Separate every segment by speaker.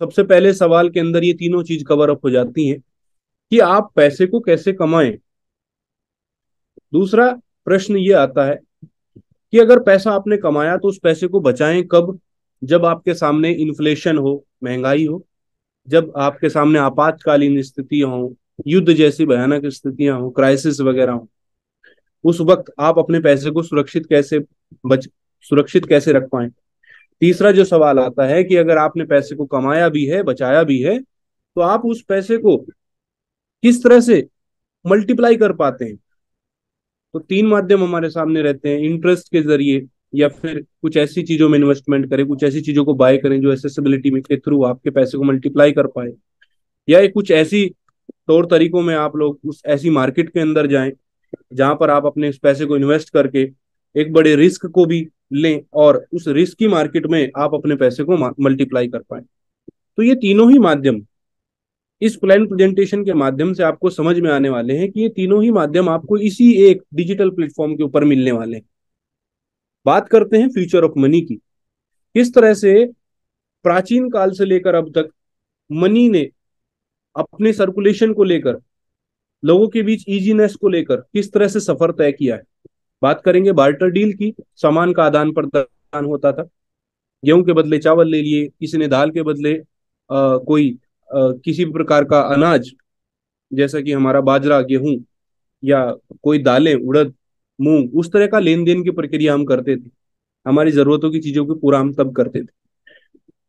Speaker 1: सबसे पहले सवाल के अंदर ये तीनों चीज़ कवर अप हो जाती हैं कि आप पैसे को कैसे कमाएँ? दूसरा प्रश्न ये आता है कि अगर पैसा आपने कमाया तो उस पैसे को बचाएँ कब? जब आपके सामने इन्फ्लेशन हो, महँगाई हो, जब आपके सामने आपातकालीन स्थितियाँ हो, युद्ध जैसी भयानक स्थितियाँ हो क्राइसिस वगैरह हो, उस वक्त आप अपने पैसे को सुरक्षित कैसे बच, सुरक्षित कैसे रख पाए? तीसरा जो सवाल आता है कि अगर आपने पैसे को कमाया भी है, बचाया भी है तो आप उस पैसे को किस तरह से मल्टीप्लाई कर पाते हैं? तो तीन माध्यम हमारे सामने रहते हैं इंटरेस्ट के ज़रिए या फिर कुछ ऐसी चीज़ों में इन्वेस्टमेंट करें, कुछ ऐसी चीज़ों को बाय करें जो एसेसिबिलिटी में के थ्रू आपके पैसे को मल्टीप्लाई कर पाए। या कुछ ऐसी तौर तरीकों में आप लोग उस ऐसी मार्केट के अंदर जाएँ, जहाँ पर आप अपने इस पैसे को इन्वेस्ट करके एक बड़े रिस्क को भी लें और उस रिस्क की मार्केट में आप अपने पैसे को मल्टीप्लाई कर पाए। तो ये तीनों ही माध्यम, इस प्लान प्रेजेंटेशन के माध्यम से आपको समझ में आने वाले हैं कि ये तीनों ही माध्यम आपको इसी एक डिजिटल प्लेटफॉर्म के ऊपर मिलने वाले हैं। बात करते हैं फ्यूचर ऑफ़ मनी की। किस तरह से प्राचीन काल से लेकर अब तक मनी ने अपने सर्कुलेशन को लेकर, लोगों के बीच इजीनेस को लेकर किस तरह से सफ़र तय किया है? बात करेंगे बार्टर डील की सामान का आदान प्रदान होता था। गेहूँ के बदले चावल ले लिए किसी ने दाल के बदले आ, कोई आ, किसी भी प्रकार का अनाज जैसा कि हमारा बाजरा गेहूँ या कोई दालें उड़द मूंग उस तरह का लेन देन की प्रक्रिया हम करते थे। हमारी जरूरतों की चीज़ों को पूरा हम तब करते थे।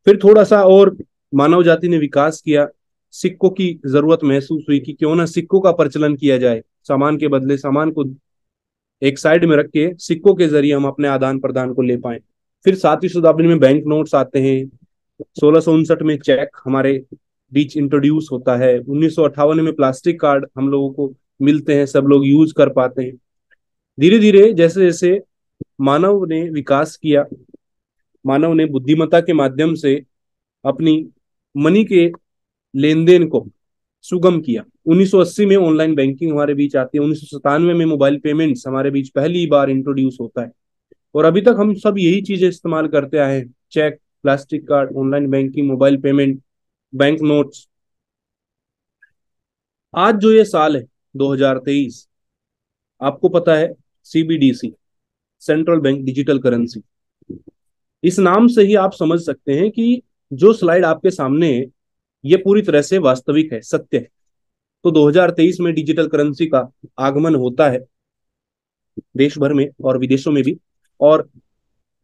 Speaker 1: फिर थोड़ा सा और मानव जाति ने विकास किया। सिक्कों की ज़रूरत महसूस हुई कि क्यों ना सिक्कों का प्रचलन किया जाए। सामान के बदले सामान को एक साइड में रख के सिक्कों के ज़रिए हम अपने आदान प्रदान को ले पाए। फिर सातवीं शताब्दी में बैंक नोट्स आते हैं। सोलह में चेक हमारे बीच इंट्रोड्यूस होता है। उन्नीस सौ अट्ठावन में प्लास्टिक कार्ड हम लोगों को मिलते हैं, सब लोग यूज़ कर पाते हैं। धीरे धीरे जैसे जैसे मानव ने विकास किया, मानव ने बुद्धिमत्ता के माध्यम से अपनी मनी के लेन देन को सुगम किया। 1980 में ऑनलाइन बैंकिंग हमारे बीच आती है। उन्नीस सौ सतानवे में मोबाइल पेमेंट्स हमारे बीच पहली बार इंट्रोड्यूस होता है। और अभी तक हम सब यही चीज़ें इस्तेमाल करते आए हैं। Cheque plastic card online banking mobile payment bank notes आज जो ये साल है 2023 आपको पता है CBDC central bank digital currency इस नाम से ही आप समझ सकते हैं कि जो स्लाइड आपके सामने है, ये पूरी तरह से वास्तविक है, सत्य है। तो 2023 में डिजिटल करेंसी का आगमन होता है, देश भर में और विदेशों में भी। और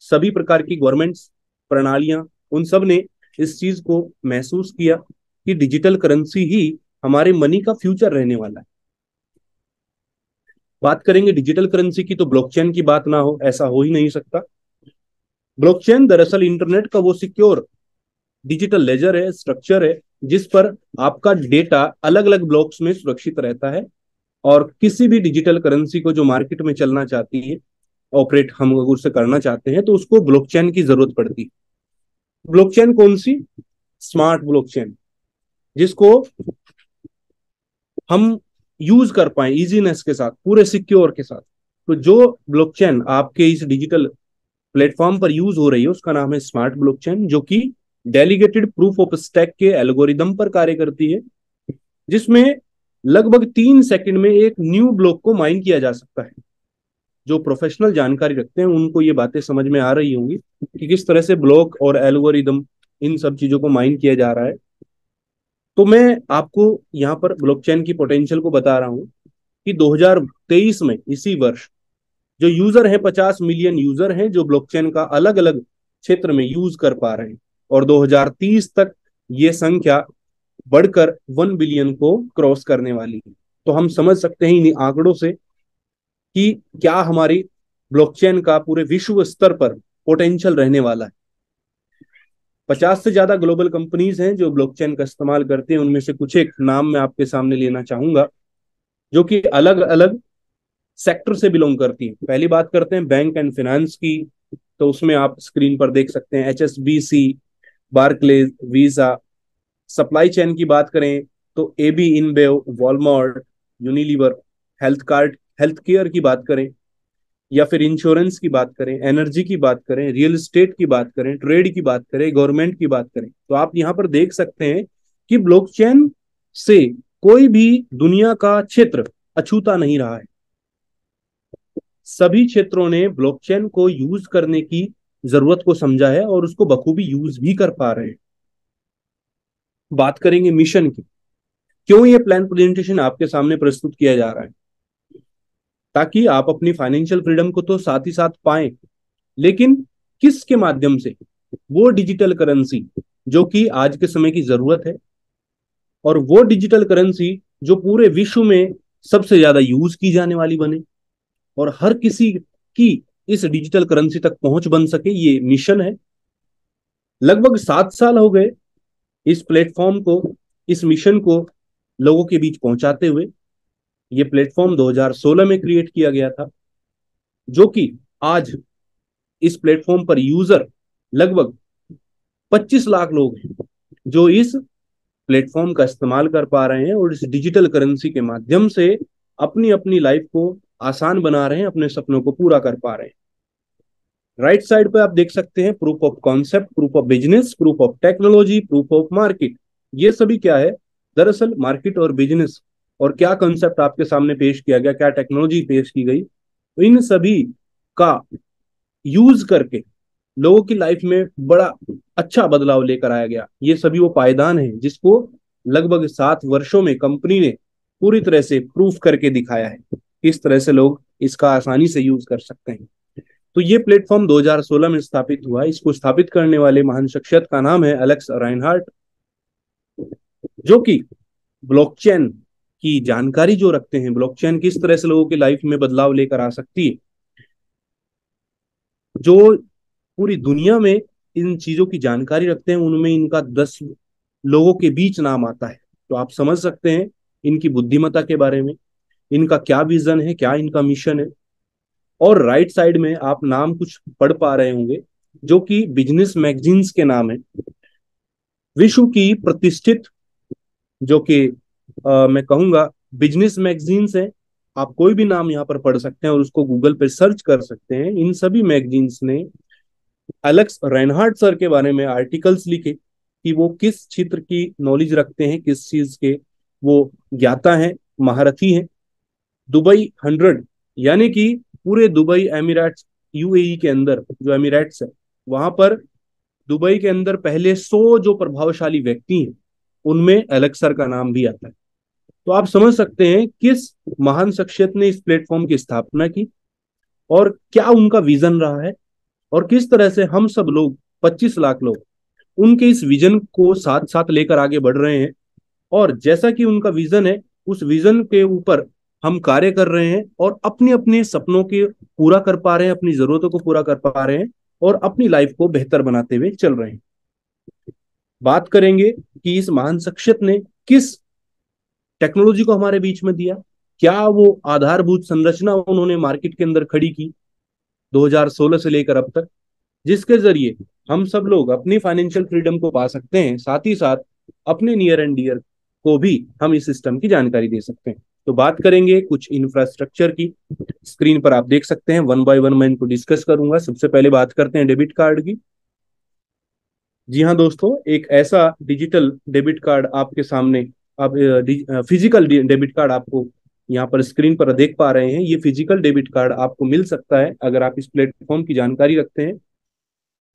Speaker 1: सभी प्रकार की गवर्नमेंट्स प्रणालियाँ, उन सबने इस चीज़ को महसूस किया कि डिजिटल करेंसी ही हमारे मनी का फ्यूचर रहने वाला है। बात करेंगे डिजिटल करेंसी की तो ब्लॉकचेन की बात ना हो, ऐसा हो ही नहीं सकता। ब्लॉकचेन दरअसल इंटरनेट का वो सिक्योर डिजिटल लेजर है स्ट्रक्चर है जिस पर आपका डेटा अलग अलग ब्लॉक्स में सुरक्षित रहता है और किसी भी डिजिटल करेंसी को जो मार्केट में चलना चाहती है ऑपरेट हम उससे करना चाहते हैं तो उसको ब्लॉकचेन की ज़रूरत पड़ती है। ब्लॉकचेन कौन सी? स्मार्ट ब्लॉकचेन जिसको हम यूज़ कर पाए इजीनेस के साथ, पूरे सिक्योर के साथ। तो जो ब्लॉकचेन आपके इस डिजिटल प्लेटफॉर्म पर यूज़ हो रही है, उसका नाम है स्मार्ट ब्लॉकचेन जो कि डेलीगेटेड प्रूफ ऑफ़ स्टैक के एल्गोरिदम पर कार्य करती है, जिसमें लगभग तीन सेकंड में एक न्यू ब्लॉक को माइन किया जा सकता है। जो प्रोफेशनल जानकारी रखते हैं, उनको ये बातें समझ में आ रही होंगी कि किस तरह से ब्लॉक और एल्गोरिदम इन सब चीज़ों को माइन किया जा रहा है। तो मैं आपको यहाँ पर ब्लॉकचेन की पोटेंशियल को बता रहा हूँ कि 2023 में इसी वर्ष जो यूज़र है 50 मिलियन यूज़र हैं, जो ब्लॉकचेन का अलग अलग क्षेत्र में यूज़ कर पा रहे हैं और 2030 तक ये संख्या बढ़कर वन बिलियन को क्रॉस करने वाली है। तो हम समझ सकते हैं इन आंकड़ों से कि क्या हमारी ब्लॉकचेन का पूरे विश्व स्तर पर पोटेंशियल रहने वाला है। पचास से ज़्यादा ग्लोबल कंपनीज़ हैं जो ब्लॉकचेन का इस्तेमाल करते हैं। उनमें से कुछ एक नाम मैं आपके सामने लेना चाहूँगा, जो कि अलग अलग सेक्टर से बिलोंग करती है। पहली बात करते हैं बैंक एंड फाइनेंस की तो उसमें आप स्क्रीन पर देख सकते हैं C Barclays Visa supply chain की बात करें तो A B InBev Walmart Unilever health card health care की बात करें, या फिर इंश्योरेंस की बात करें एनर्जी की बात करें रियल एस्टेट की बात करें ट्रेड की बात करें गवर्नमेंट की बात करें। तो आप यहाँ पर देख सकते हैं कि ब्लॉकचेन से कोई भी दुनिया का क्षेत्र अछूता नहीं रहा है। सभी क्षेत्रों ने ब्लॉकचेन को यूज़ करने की ज़रूरत को समझा है और उसको बखूबी यूज़ भी कर पा रहे हैं। बात करेंगे मिशन की। क्यों ये प्लान प्रेजेंटेशन आपके सामने प्रस्तुत किया जा रहा है? ताकि आप अपनी फाइनेंशियल फ्रीडम को तो साथ ही साथ पाए, लेकिन किसके माध्यम से? वो डिजिटल करेंसी जो कि आज के समय की ज़रूरत है, और वो डिजिटल करेंसी जो पूरे विश्व में सबसे ज़्यादा यूज़ की जाने वाली बने, और हर किसी की इस डिजिटल करेंसी तक पहुँच बन सके, ये मिशन है। लगभग सात साल हो गए इस प्लेटफॉर्म को, इस मिशन को लोगों के बीच पहुंचाते हुए। ये प्लेटफॉर्म 2016 में क्रिएट किया गया था, जो कि आज इस प्लेटफॉर्म पर यूज़र लगभग 25 लाख लोग हैं, जो इस प्लेटफॉर्म का इस्तेमाल कर पा रहे हैं और इस डिजिटल करेंसी के माध्यम से अपनी अपनी लाइफ को आसान बना रहे हैं, अपने सपनों को पूरा कर पा रहे हैं। राइट साइड पे आप देख सकते हैं proof of concept proof of business proof of technology proof of market ये सभी क्या है? दरअसल मार्केट और बिज़नेस और क्या कॉन्सेप्ट आपके सामने पेश किया गया, क्या टेक्नोलॉजी पेश की गई तो इन सभी का यूज़ करके लोगों की लाइफ में बड़ा अच्छा बदलाव लेकर आया गया। ये सभी वो पायदान है, जिसको लगभग सात वर्षों में कंपनी ने पूरी तरह से प्रूफ करके दिखाया है। किस तरह से लोग इसका आसानी से यूज़ कर सकते हैं। तो ये प्लेटफॉर्म 2016 में स्थापित हुआ। इसको स्थापित करने वाले महान शख्सियत का नाम है अलेक्स राइनहार्ट, जो कि ब्लॉकचेन की जानकारी जो रखते हैं, ब्लॉकचेन किस तरह से लोगों की लाइफ में बदलाव लेकर आ सकती है, जो पूरी दुनिया में इन चीज़ों की जानकारी रखते हैं, उनमें इनका दस लोगों के बीच नाम आता है। तो आप समझ सकते हैं इनकी बुद्धिमत्ता के बारे में। इनका क्या विजन है, क्या इनका मिशन है? और राइट साइड में आप नाम कुछ पढ़ पा रहे होंगे, जो कि बिज़नेस मैगजीन्स के नाम है। विश्व की प्रतिष्ठित, जो कि मैं कहूँगा बिज़नेस मैगजीन्स है। आप कोई भी नाम यहाँ पर पढ़ सकते हैं और उसको गूगल पे सर्च कर सकते हैं। इन सभी मैगजीन्स ने एलेक्स रेनहार्ट सर के बारे में आर्टिकल्स लिखे कि वो किस क्षेत्र की नॉलेज रखते हैं, किस चीज़ के वो ज्ञाता हैं, महारथी हैं। दुबई हंड्रेड यानी कि पूरे दुबई एमिरेट्स यूएई के अंदर, जो एमिरेट्स है, वहाँ पर दुबई के अंदर पहले सौ जो प्रभावशाली व्यक्ति हैं, उनमें एलेक्सर का नाम भी आता है। तो आप समझ सकते हैं किस महान शख्सियत ने इस प्लेटफॉर्म की स्थापना की और क्या उनका विजन रहा है और किस तरह से हम सब लोग 25 लाख लोग, उनके इस विजन को साथ साथ लेकर आगे बढ़ रहे हैं। और जैसा कि उनका विजन है, उस विजन के ऊपर हम कार्य कर रहे हैं और अपने अपने सपनों के पूरा कर पा रहे हैं, अपनी जरूरतों को पूरा कर पा रहे हैं और अपनी लाइफ को बेहतर बनाते हुए चल रहे हैं। बात करेंगे कि इस महान शख्सियत ने किस टेक्नोलॉजी को हमारे बीच में दिया, क्या वो आधारभूत संरचना उन्होंने मार्केट के अंदर खड़ी की 2016 से लेकर अब तक, जिसके ज़रिए हम सब लोग अपनी फाइनेंशियल फ्रीडम को पा सकते हैं, साथ ही साथ अपने नियर एंड डियर को भी हम इस सिस्टम की जानकारी दे सकते हैं। तो बात करेंगे कुछ इंफ्रास्ट्रक्चर की। स्क्रीन पर आप देख सकते हैं वन बाय वन मैं इनको डिस्कस करूँगा। सबसे पहले बात करते हैं डेबिट कार्ड की। जी हाँ दोस्तों, एक ऐसा डिजिटल डेबिट कार्ड आपके सामने आप फ़िज़िकल डेबिट कार्ड आपको यहाँ पर स्क्रीन पर देख पा रहे हैं। ये फ़िज़िकल डेबिट कार्ड आपको मिल सकता है, अगर आप इस प्लेटफॉर्म की जानकारी रखते हैं।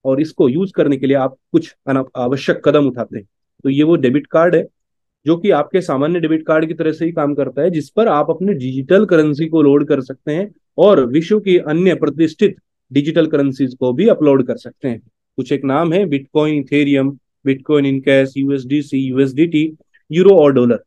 Speaker 1: और इसको यूज़ करने के लिए आप कुछ आवश्यक कदम उठाते हैं। तो ये वो डेबिट कार्ड है। जो कि आपके सामान्य डेबिट कार्ड की तरह से ही काम करता है, जिस पर आप अपने डिजिटल करेंसी को लोड कर सकते हैं और विश्व की अन्य प्रतिष्ठित डिजिटल करेंसीज को भी अपलोड कर सकते हैं। कुछ एक नाम है Bitcoin Ethereum Bitcoin in cash USDC USDT euro और डॉलर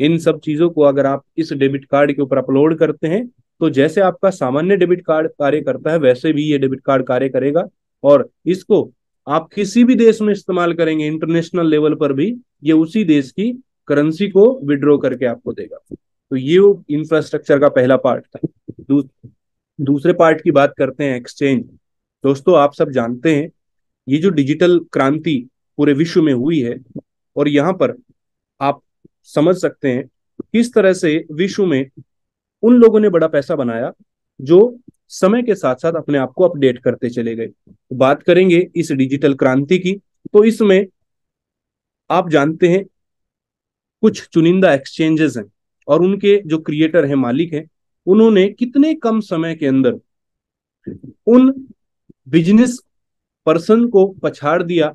Speaker 1: इन सब चीज़ों को अगर आप इस डेबिट कार्ड के ऊपर अपलोड करते हैं तो जैसे आपका सामान्य डेबिट कार्ड कार्य करता है, वैसे भी ये डेबिट कार्ड कार्य करेगा और इसको आप किसी भी देश में इस्तेमाल करेंगे इंटरनेशनल लेवल पर भी ये उसी देश की करेंसी को विड्रॉ करके आपको देगा। तो ये इंफ्रास्ट्रक्चर का पहला पार्ट था। दू, दूसरे पार्ट की बात करते हैं एक्सचेंज दोस्तों आप सब जानते हैं ये जो डिजिटल क्रांति पूरे विश्व में हुई है और यहाँ पर आप समझ सकते हैं किस तरह से विश्व में उन लोगों ने बड़ा पैसा बनाया जो समय के साथ साथ अपने आप को अपडेट करते चले गए। तो बात करेंगे इस डिजिटल क्रांति की तो इसमें आप जानते हैं, कुछ चुनिंदा एक्सचेंजेस हैं और उनके जो क्रिएटर हैं, मालिक हैं, उन्होंने कितने कम समय के अंदर उन बिज़नेस पर्सन को पछाड़ दिया,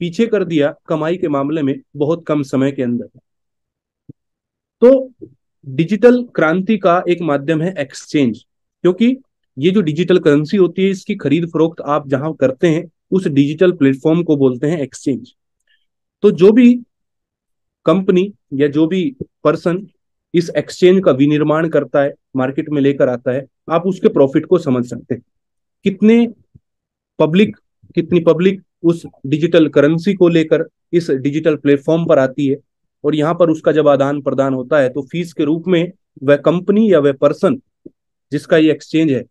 Speaker 1: पीछे कर दिया, कमाई के मामले में बहुत कम समय के अंदर। तो डिजिटल क्रांति का एक माध्यम है एक्सचेंज क्योंकि ये जो डिजिटल करेंसी होती है, इसकी खरीद फरोख्त आप जहाँ करते हैं, उस डिजिटल प्लेटफॉर्म को बोलते हैं एक्सचेंज तो जो भी कंपनी या जो भी पर्सन इस एक्सचेंज का विनिर्माण करता है मार्केट में लेकर आता है, आप उसके प्रॉफिट को समझ सकते हैं। कितने पब्लिक कितनी पब्लिक उस डिजिटल करेंसी को लेकर इस डिजिटल प्लेटफॉर्म पर आती है और यहाँ पर उसका जब आदान प्रदान होता है तो फ़ीस के रूप में वह कंपनी या वह पर्सन जिसका ये एक्सचेंज है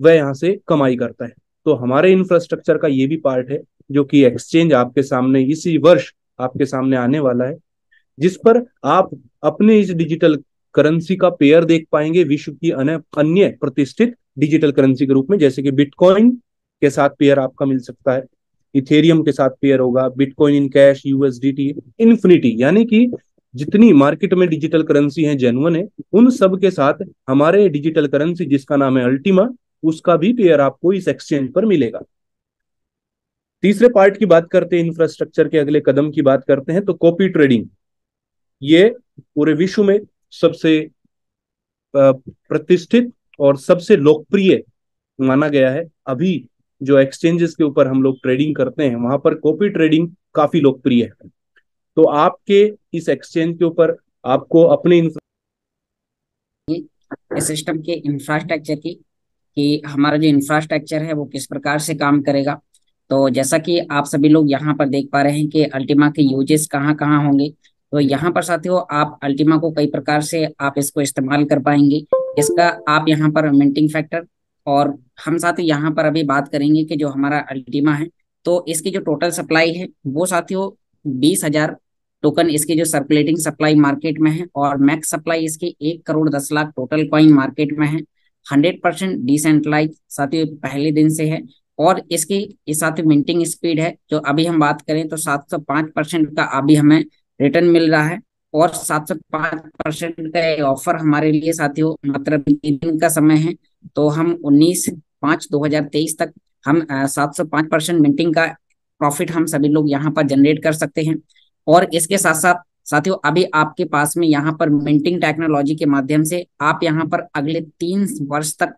Speaker 1: वह यहाँ से कमाई करता है। तो हमारे इंफ्रास्ट्रक्चर का ये भी पार्ट है, जो कि एक्सचेंज आपके सामने, इसी वर्ष आपके सामने आने वाला है, जिस पर आप अपने इस डिजिटल करेंसी का पेयर देख पाएँगे विश्व की अन्य प्रतिष्ठित डिजिटल करेंसी के रूप में, जैसे कि बिटकॉइन के साथ पेयर आपका मिल सकता है इथेरियम के साथ पेयर होगा Bitcoin in cash USDT infinity यानी कि जितनी मार्केट में डिजिटल करेंसी है जेनुअन है, उन सब के साथ हमारे डिजिटल करेंसी जिसका नाम है अल्टीमा उसका भी पेयर आपको इस एक्सचेंज पर मिलेगा। तीसरे पार्ट की बात करते हैं इंफ्रास्ट्रक्चर के अगले कदम की बात करते हैं तो कॉपी ट्रेडिंग ये पूरे विश्व में सबसे प्रतिष्ठित और सबसे लोकप्रिय माना गया है। अभी जो एक्सचेंजेस के ऊपर हम लोग ट्रेडिंग करते हैं, वहाँ पर कॉपी ट्रेडिंग काफ़ी लोकप्रिय है। तो आपके इस एक्सचेंज के ऊपर आपको अपने
Speaker 2: सिस्टम के इंफ्रास्ट्रक्चर की कि हमारा जो इंफ्रास्ट्रक्चर है वो किस प्रकार से काम करेगा। तो जैसा कि आप सभी लोग यहाँ पर देख पा रहे हैं कि अल्टीमा के यूजेस कहाँ कहाँ होंगे तो यहाँ पर साथियों आप अल्टीमा को कई प्रकार से आप इसको इस्तेमाल कर पाएँगे। इसका आप यहाँ पर मिंटिंग फैक्टर और हम साथ यहाँ पर अभी बात करेंगे कि जो हमारा अल्टीमा है तो इसकी जो टोटल सप्लाई है वो साथियों बीस हज़ार टोकन इसकी जो सर्कुलेटिंग सप्लाई मार्केट में है और मैक्स सप्लाई इसकी एक करोड़ दस लाख टोटल कॉइन मार्केट में है। हंड्रेड परसेंट डिसेंट्रलाइज साथियों पहले दिन से है और इसकी इस साथ मिंटिंग स्पीड है, जो अभी हम बात करें तो सात सौ पाँच परसेंट का अभी हमें रिटर्न मिल रहा है और सात सौ पाँच परसेंट का ऑफ़र हमारे लिए साथियों मात्र तीन दिन का समय है। तो हम उन्नीस पाँच दो हज़ार तेईस तक हम सात सौ पाँच परसेंट मिंटिंग का प्रॉफिट हम सभी लोग यहाँ पर जनरेट कर सकते हैं और इसके साथ साथ साथियों, अभी आपके पास में यहाँ पर मिंटिंग टेक्नोलॉजी के माध्यम से आप यहाँ पर अगले तीन वर्ष तक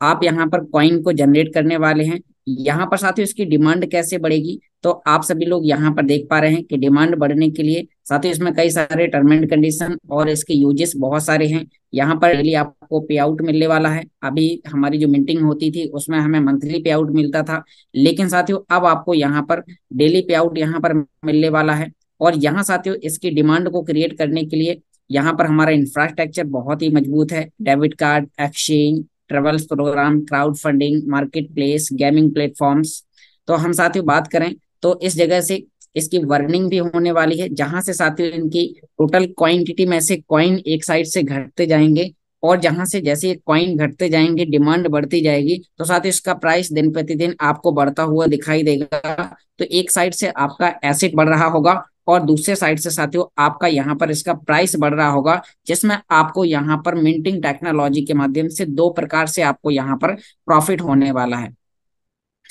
Speaker 2: आप यहाँ पर कॉइन को जनरेट करने वाले हैं। यहाँ पर साथियों, इसकी डिमांड कैसे बढ़ेगी? तो आप सभी लोग यहाँ पर देख पा रहे हैं कि डिमांड बढ़ने के लिए साथियों, इसमें कई सारे टर्म एंड कंडीशन और इसके यूजेस बहुत सारे हैं। यहाँ पर डेली आपको पे आउट मिलने वाला है। अभी हमारी जो मीटिंग होती थी, उसमें हमें मंथली पे आउट मिलता था। लेकिन साथियों, अब आपको यहाँ पर डेली पे आउट यहाँ पर मिलने वाला है। और यहाँ साथियों, इसकी डिमांड को क्रिएट करने के लिए यहाँ पर हमारा इंफ्रास्ट्रक्चर बहुत ही मज़बूत है। Debit card exchange travels program crowdfunding marketplace gaming platforms तो हम साथियों, बात करें तो इस जगह से इसकी वर्निंग भी होने वाली है, जहाँ से साथियों, इनकी टोटल क्वांटिटी में से कॉइन एक साइड से घटते जाएँगे और जहाँ से जैसे कॉइन घटते जाएँगे डिमांड बढ़ती जाएगी तो साथ ही इसका प्राइस दिन प्रतिदिन आपको बढ़ता हुआ दिखाई देगा। तो एक साइड से आपका एसेट बढ़ रहा होगा और दूसरे साइड से साथियों, आपका यहाँ पर इसका प्राइस बढ़ रहा होगा, जिसमें आपको यहाँ पर मिंटिंग टेक्नोलॉजी के माध्यम से दो प्रकार से आपको यहाँ पर प्रॉफिट होने वाला है।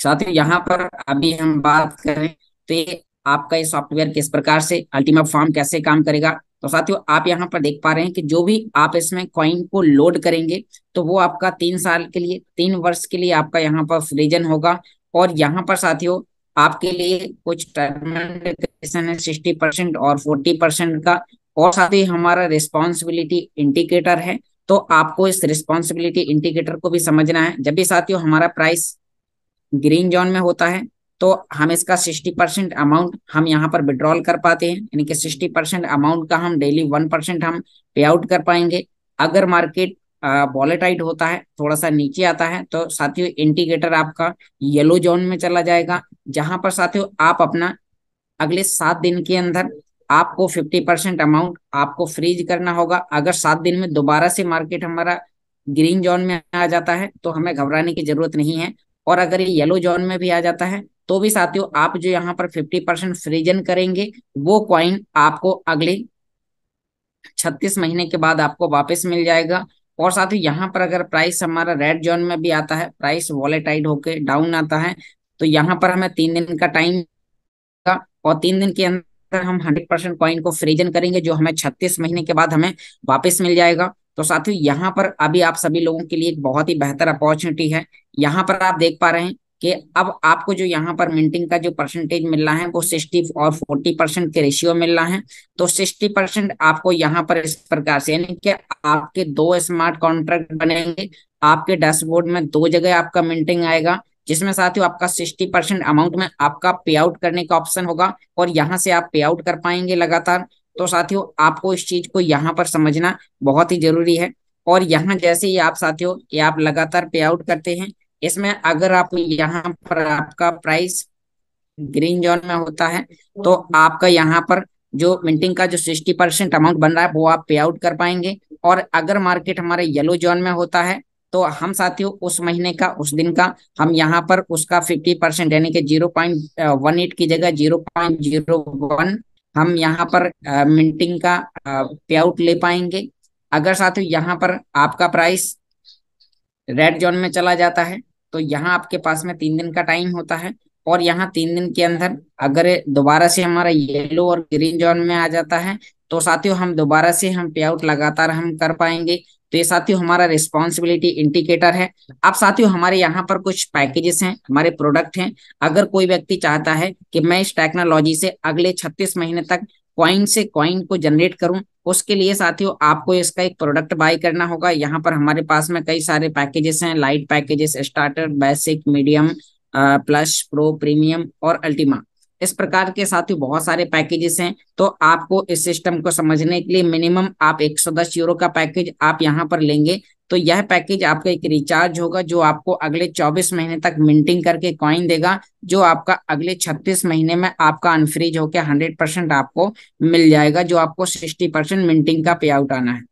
Speaker 2: साथियों, यहाँ पर अभी हम बात करें तो आपका ये सॉफ्टवेयर किस प्रकार से अल्टीमा फॉर्म कैसे काम करेगा? तो साथियों, आप यहाँ पर देख पा रहे हैं कि जो भी आप इसमें कॉइन को लोड करेंगे तो वो आपका तीन साल के लिए, तीन वर्ष के लिए आपका यहाँ पर फ्रीजन होगा। और यहाँ पर साथियों आपके लिए कुछ टर्मिनेशन है सिक्सटी परसेंट और फोर्टी परसेंट का। और साथ ही हमारा रिस्पॉन्सिबिलिटी इंडिकेटर है। तो आपको इस रिस्पॉन्सिबिलिटी इंडिकेटर को भी समझना है। जब भी साथियों हमारा प्राइस ग्रीन जोन में होता है तो हम इसका सिक्सटी परसेंट अमाउंट हम यहाँ पर विड्रॉल कर पाते हैं। यानी कि सिक्सटी परसेंट अमाउंट का हम डेली वन परसेंट हम पे आउट कर पाएँगे। अगर मार्केट वॉलेटाइट होता है थोड़ा सा नीचे आता है तो साथियों इंडिकेटर आपका येलो जोन में चला जाएगा, जहाँ पर साथियों, आप अपना अगले सात दिन के अंदर आपको फिफ्टी परसेंट अमाउंट आपको फ्रीज करना होगा। अगर सात दिन में दोबारा से मार्केट हमारा ग्रीन जोन में आ जाता है तो हमें घबराने की ज़रूरत नहीं है। और अगर ये येलो जोन में भी आ जाता है तो भी साथियों, आप जो यहाँ पर फिफ्टी परसेंट फ्रीजन करेंगे, वो क्वाइन आपको अगले छत्तीस महीने के बाद आपको वापस मिल जाएगा। और साथ ही यहाँ पर अगर प्राइस हमारा रेड जोन में भी आता है प्राइस वॉलेटाइड होके डाउन आता है तो यहाँ पर हमें तीन दिन का टाइम का और तीन दिन के अंदर हम हंड्रेड परसेंट कॉइन को फ्रीजन करेंगे, जो हमें छत्तीस महीने के बाद हमें वापस मिल जाएगा। तो साथियों यहाँ पर अभी आप सभी लोगों के लिए एक बहुत ही बेहतर अपॉर्चुनिटी है। यहाँ पर आप देख पा रहे हैं कि अब आपको जो यहाँ पर मिंटिंग का जो परसेंटेज मिल रहा है, वो सिक्सटी और फोर्टी परसेंट के रेशियो मिल रहा है। तो सिक्सटी परसेंट आपको यहाँ पर इस प्रकार से, यानी कि आपके दो स्मार्ट कॉन्ट्रैक्ट बनेंगे, आपके डैशबोर्ड में दो जगह आपका मिंटिंग आएगा, जिसमें साथियों आपका सिक्सटी परसेंट अमाउंट में आपका पे आउट करने का ऑप्शन होगा और यहाँ से आप पे आउट कर पाएँगे लगातार। तो साथियों, आपको इस चीज़ को यहाँ पर समझना बहुत ही ज़रूरी है। और यहाँ जैसे ही आप साथियों ये आप लगातार पे आउट करते हैं इसमें अगर आप यहाँ पर आपका प्राइस ग्रीन जोन में होता है तो आपका यहाँ पर जो मिंटिंग का जो सिक्सटी परसेंट अमाउंट बन रहा है, वो आप पे आउट कर पाएँगे। और अगर मार्केट हमारे येलो जोन में होता है तो हम साथियों, उस महीने का, उस दिन का, हम यहाँ पर उसका फिफ्टी परसेंट यानी कि ज़ीरो पॉइंट वन एट की जगह ज़ीरो पॉइंट ज़ीरो वन हम यहाँ पर मिंटिंग का पे आउट ले पाएँगे। अगर साथियों, यहाँ पर आपका प्राइस रेड जोन में चला जाता है तो यहाँ आपके पास में तीन दिन का टाइम होता है और यहाँ तीन दिन के अंदर अगर दोबारा से हमारा येलो और ग्रीन जोन में आ जाता है तो साथियों हम दोबारा से हम पे आउट लगातार हम कर पाएँगे। तो ये साथियों हमारा रिस्पॉन्सिबिलिटी इंडिकेटर है। अब साथियों हमारे यहाँ पर कुछ पैकेजेस हैं, हमारे प्रोडक्ट हैं। अगर कोई व्यक्ति चाहता है कि मैं इस टेक्नोलॉजी से अगले छत्तीस महीने तक कॉइन से कॉइन को जनरेट करूँ, उसके लिए साथियों आपको इसका एक प्रोडक्ट बाय करना होगा। यहाँ पर हमारे पास में कई सारे पैकेजेस हैं light packages starter basic medium plus pro premium और अल्टीमा इस प्रकार के साथ ही बहुत सारे पैकेजेस हैं तो आपको इस सिस्टम को समझने के लिए मिनिमम आप 110 यूरो का पैकेज आप यहाँ पर लेंगे। तो यह पैकेज आपका एक रिचार्ज होगा जो आपको अगले 24 महीने तक मिंटिंग करके कॉइन देगा जो आपका अगले 36 महीने में आपका अनफ्रीज होकर हंड्रेड परसेंट आपको मिल जाएगा जो आपको सिक्सटी परसेंट मिंटिंग का पे आउट आना है।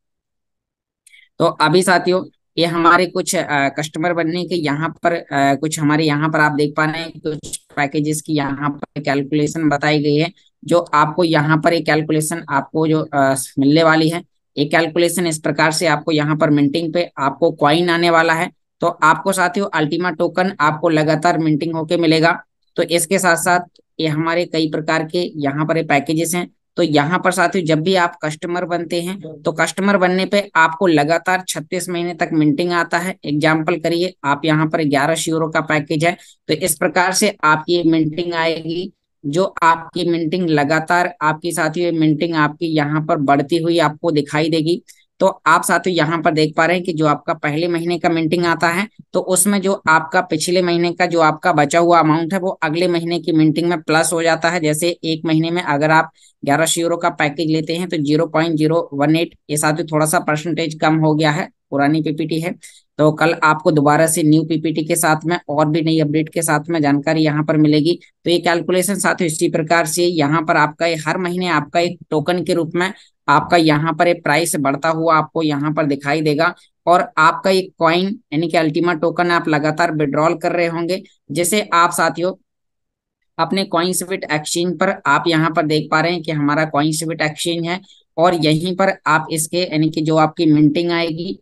Speaker 2: तो अभी साथियों ये हमारे कुछ आ, कस्टमर बनने के यहाँ पर आ, कुछ हमारे यहाँ पर आप देख पा रहे हैं कुछ पैकेजेस की यहाँ पर कैलकुलेशन बताई गई है जो आपको यहाँ पर एक कैलकुलेशन आपको जो आ, मिलने वाली है। एक कैलकुलेशन इस प्रकार से आपको यहाँ पर मिंटिंग पे आपको क्वाइन आने वाला है। तो आपको साथियों अल्टीमा टोकन आपको लगातार मिंटिंग होके मिलेगा। तो इसके साथ साथ ये हमारे कई प्रकार के यहाँ पर पैकेजेस हैं। तो यहाँ पर साथियों, जब भी आप कस्टमर बनते हैं तो कस्टमर बनने पे आपको लगातार 36 महीने तक मिंटिंग आता है। एग्ज़ाम्पल करिए, आप यहाँ पर ग्यारह यूरो का पैकेज है। तो इस प्रकार से आपकी मिंटिंग आएगी। जो आपकी मिंटिंग लगातार आपकी साथियों मिंटिंग आपकी यहाँ पर बढ़ती हुई आपको दिखाई देगी। तो आप साथियों यहाँ पर देख पा रहे हैं कि जो आपका पहले महीने का मिंटिंग आता है तो उसमें जो आपका पिछले महीने का जो आपका बचा हुआ अमाउंट है, वो अगले महीने की मिंटिंग में प्लस हो जाता है। जैसे एक महीने में अगर आप ग्यारह यूरो का पैकेज लेते हैं तो zero point zero one eight ये साथियों थोड़ा सा परसेंटेज कम हो गया है। पुरानी पीपीटी है। तो कल आपको दोबारा से न्यू पीपीटी के साथ में और भी नई अपडेट के साथ में जानकारी यहाँ पर मिलेगी। तो ये कैलकुलेशन साथ इसी प्रकार से यहाँ पर आपका हर महीने आपका एक टोकन के रूप में आपका यहाँ पर एक प्राइस बढ़ता हुआ आपको यहाँ पर दिखाई देगा। और आपका एक कॉइन यानी कि अल्टीमा टोकन आप लगातार विड्रॉल कर रहे होंगे। जैसे आप साथियों, अपने कॉइन स्विट एक्सचेंज पर आप यहाँ पर देख पा रहे हैं कि हमारा कॉइन स्विट एक्सचेंज है। और यहीं पर आप इसके, यानी कि जो आपकी मिंटिंग आएगी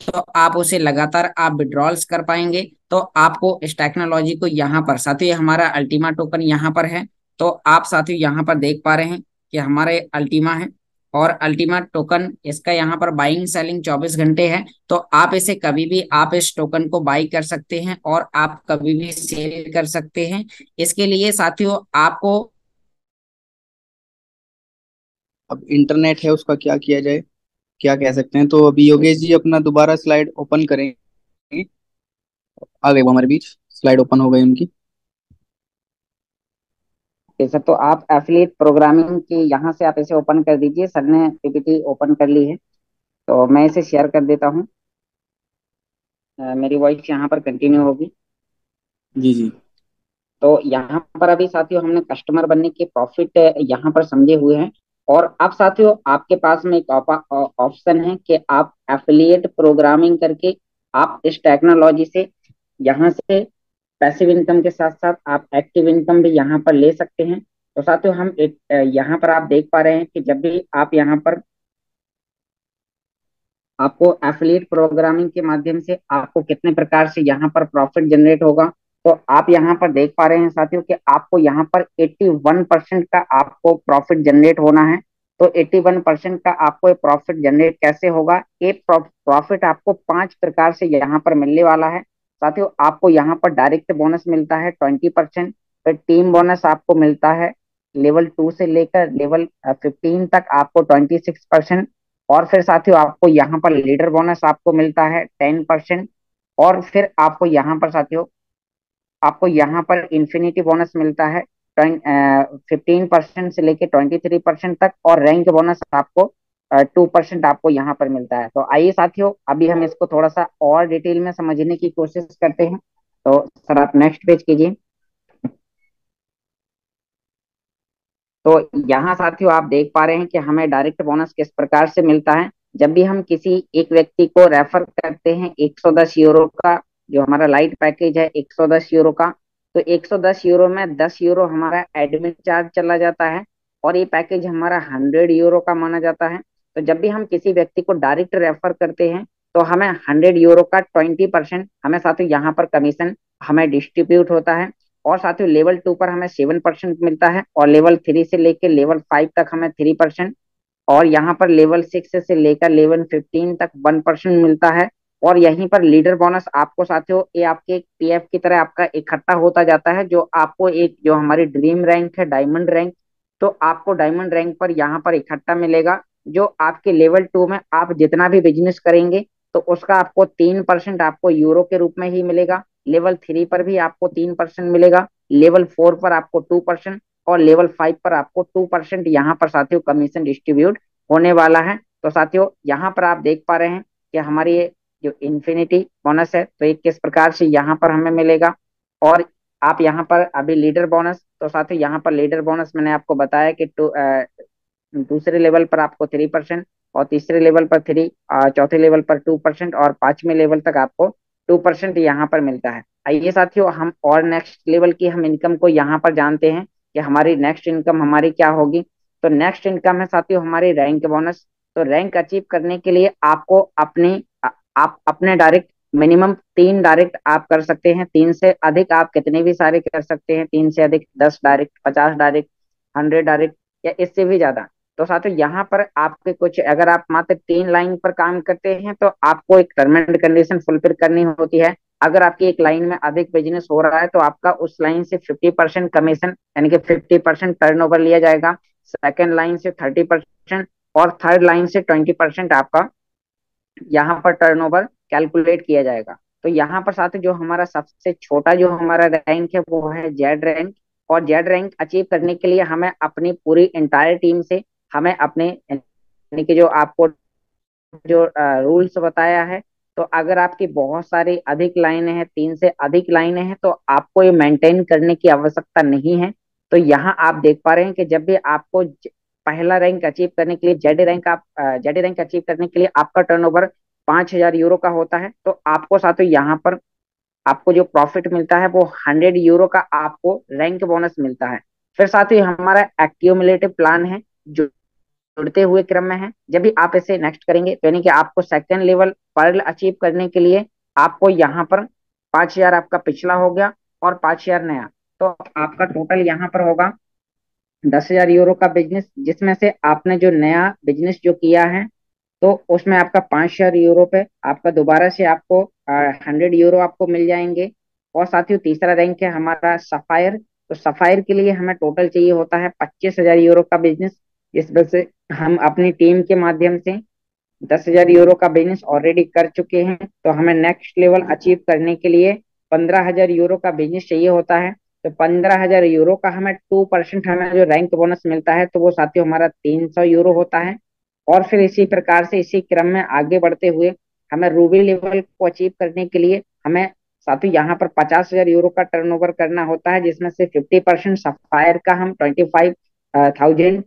Speaker 2: तो आप उसे लगातार आप विड्रॉल्स कर पाएँगे। तो आपको इस टेक्नोलॉजी को यहाँ पर साथ हमारा अल्टीमा टोकन यहाँ पर है। तो आप साथियों, यहाँ पर देख पा रहे हैं कि हमारे अल्टीमा है और अल्टीमा टोकन इसका यहाँ पर बाइंग सेलिंग 24 घंटे है। तो आप इसे कभी भी, आप इस टोकन को बाई कर सकते हैं और आप कभी भी सेल कर सकते हैं। इसके लिए साथियों, आपको
Speaker 3: अब इंटरनेट है, उसका क्या किया जाए? क्या कह सकते हैं? तो अभी योगेश जी अपना दोबारा स्लाइड ओपन करेंगे। आ गए वो हमारे बीच। स्लाइड ओपन हो गई उनकी।
Speaker 2: सर तो आप एफिलिएट प्रोग्रामिंग की यहाँ से आप इसे ओपन कर दीजिए। सर ने पीपीटी ओपन कर ली है। तो मैं इसे शेयर कर देता हूँ। मेरी वॉइस यहाँ पर कंटिन्यू होगी।
Speaker 3: जी जी।
Speaker 2: तो यहाँ पर अभी साथियों हमने कस्टमर बनने के प्रॉफिट यहाँ पर समझे हुए हैं। और अब साथियों, आपके पास में एक ऑप्शन है कि आप एफिलिएट प्रोग्रामिंग करके आप इस टेक्नोलॉजी से यहाँ से पैसिव इनकम के साथ साथ आप एक्टिव इनकम भी यहाँ पर ले सकते हैं। तो साथियों, हम एक यहाँ पर आप देख पा रहे हैं कि जब भी आप यहाँ पर आपको एफिलिएट प्रोग्रामिंग के माध्यम से आपको कितने प्रकार से यहाँ पर प्रॉफिट जनरेट होगा तो आप यहाँ पर देख पा रहे हैं साथियों कि आपको यहाँ पर 81 परसेंट का आपको प्रॉफिट जनरेट होना है। तो 81 परसेंट का आपको प्रॉफिट जनरेट कैसे होगा? एक प्रॉफिट आपको पाँच प्रकार से यहाँ पर मिलने वाला है। साथियों, आपको यहाँ पर डायरेक्ट बोनस मिलता है ट्वेंटी परसेंट फिर टीम बोनस आपको मिलता है लेवल टू से लेकर लेवल फिफ्टीन तक आपको ट्वेंटी और फिर साथियों, आपको यहाँ पर लीडर बोनस आपको मिलता है टेन और फिर आपको यहाँ पर साथियों आपको यहाँ पर इंफिनिटी बोनस मिलता है फिफ्टीन परसेंट से लेके ट्वेंटी थ्री परसेंट तक और रैंक बोनस आपको टू परसेंट आपको यहाँ पर मिलता है। तो आइए साथियों, अभी हम इसको थोड़ा सा और डिटेल में समझने की कोशिश करते हैं। तो सर, आप नेक्स्ट पेज कीजिए। तो यहाँ साथियों, आप देख पा रहे हैं कि हमें डायरेक्ट बोनस किस प्रकार से मिलता है। जब भी हम किसी एक व्यक्ति को रेफर करते हैं 110 यूरो का जो हमारा लाइट पैकेज है 110 यूरो का। तो 110 यूरो में 10 यूरो हमारा एडमिन चार्ज चला जाता है और ये पैकेज हमारा 100 यूरो का माना जाता है। तो जब भी हम किसी व्यक्ति को डायरेक्ट रेफर करते हैं तो हमें 100 यूरो का 20 परसेंट हमें साथ यहाँ पर कमीशन हमें डिस्ट्रीब्यूट होता है और साथ ही लेवल टू पर हमें सेवन परसेंट मिलता है और लेवल थ्री से लेकर लेवल फाइव तक हमें थ्री परसेंट और यहाँ पर लेवल सिक्स से लेकर लेवल फिफ्टीन तक वन परसेंट मिलता है। और यहीं पर लीडर बोनस आपको साथियों, ये आपके पीएफ की तरह आपका इकट्ठा होता जाता है, जो आपको एक, जो हमारी ड्रीम रैंक है डायमंड रैंक तो आपको डायमंड रैंक पर यहाँ पर इकट्ठा मिलेगा, जो आपके लेवल टू में आप जितना भी बिज़नेस करेंगे तो उसका आपको तीन परसेंट आपको यूरो के रूप में ही मिलेगा लेवल थ्री पर भी आपको तीन परसेंट मिलेगा लेवल फोर पर आपको टू परसेंट और लेवल फाइव पर आपको टू परसेंट यहाँ पर साथियों कमीशन डिस्ट्रीब्यूट होने वाला है। तो साथियों, यहाँ पर आप देख पा रहे हैं कि हमारी जो इन्फिनिटी बोनस है तो ये किस प्रकार से यहाँ पर हमें मिलेगा? और आप यहाँ पर अभी लीडर बोनस तो साथियों यहाँ पर लीडर बोनस मैंने आपको बताया कि टू दूसरे लेवल पर आपको थ्री परसेंट और तीसरे लेवल पर थ्री चौथे लेवल पर टू परसेंट और पाँचवें लेवल तक आपको टू परसेंट यहाँ पर मिलता है। आइए साथियों, हम और नेक्स्ट लेवल की हम इनकम को यहाँ पर जानते हैं कि हमारी नेक्स्ट इनकम हमारी क्या होगी। तो नेक्स्ट इनकम है साथियों हमारी रैंक बोनस तो रैंक अचीव करने के लिए आपको अपने आप अपने डायरेक्ट मिनिमम तीन डायरेक्ट आप कर सकते हैं। तीन से अधिक आप कितने भी सारे कर सकते हैं। तीन से अधिक दस डायरेक्ट पचास डायरेक्ट हंड्रेड डायरेक्ट या इससे भी ज़्यादा। तो साथियों, यहाँ पर आपके कुछ, अगर आप मात्र तीन लाइन पर काम करते हैं तो आपको एक टर्म एंड कंडीशन फुलफिल करनी होती है। अगर आपकी एक लाइन में अधिक बिज़नेस हो रहा है तो आपका उस लाइन से फिफ्टी परसेंट कमीशन यानी कि फिफ्टी परसेंट टर्न लिया जाएगा। सेकेंड लाइन से थर्टी परसेंट और थर्ड लाइन से ट्वेंटी परसेंट आपका यहाँ पर टर्नओवर कैलकुलेट किया जाएगा। तो यहाँ पर साथ जो हमारा सबसे छोटा, जो हमारा रैंक है, वो है जेड रैंक और जेड रैंक अचीव करने के लिए हमें अपनी पूरी इंटायर टीम से हमें अपने, यानी कि जो आपको जो रूल्स बताया है तो अगर आपकी बहुत सारी अधिक लाइनें हैं, तीन से अधिक लाइनें हैं तो आपको ये मेंटेन करने की आवश्यकता नहीं है। तो यहाँ आप देख पा रहे हैं कि जब भी आपको पहला रैंक अचीव करने के लिए जेड रैंक आप जेड रैंक अचीव करने के लिए आपका टर्नओवर पाँच हज़ार यूरो का होता है। तो आपको साथ यहाँ पर आपको जो प्रॉफिट मिलता है वो हंड्रेड यूरो का आपको रैंक बोनस मिलता है। फिर साथ ही हमारा एक्यूमुलेटिव प्लान है, जो जुड़ते हुए क्रम में है। जब भी आप इसे नेक्स्ट करेंगे तो यानी कि आपको सेकेंड लेवल पर्ल अचीव करने के लिए आपको यहाँ पर पाँच हज़ार आपका पिछला हो गया और पाँच हज़ार नया। तो आपका टोटल यहाँ पर होगा दस हज़ार यूरो का बिज़नेस जिसमें से आपने जो नया बिज़नेस जो किया है तो उसमें आपका पाँच हज़ार यूरो पे आपका दोबारा से आपको हंड्रेड यूरो आपको मिल जाएँगे। और साथ ही तीसरा रैंक है हमारा सफायर तो सफायर के लिए हमें टोटल चाहिए होता है पच्चीस हज़ार यूरो का बिज़नेस जिस वजह से हम अपनी टीम के माध्यम से दस हज़ार यूरो का बिज़नेस ऑलरेडी कर चुके हैं। तो हमें नेक्स्ट लेवल अचीव करने के लिए पंद्रह हज़ार यूरो का बिज़नेस चाहिए होता है। तो पंद्रह हज़ार यूरो का हमें टू परसेंट हमें जो रैंक बोनस मिलता है तो वो साथियों हमारा तीन सौ यूरो होता है। और फिर इसी प्रकार से इसी क्रम में आगे बढ़ते हुए हमें रूबी लेवल को अचीव करने के लिए हमें साथियों यहाँ पर पचास हज़ार यूरो का टर्नओवर करना होता है, जिसमें से फिफ्टी परसेंट सफायर का हम ट्वेंटी फाइव थाउज़ेंड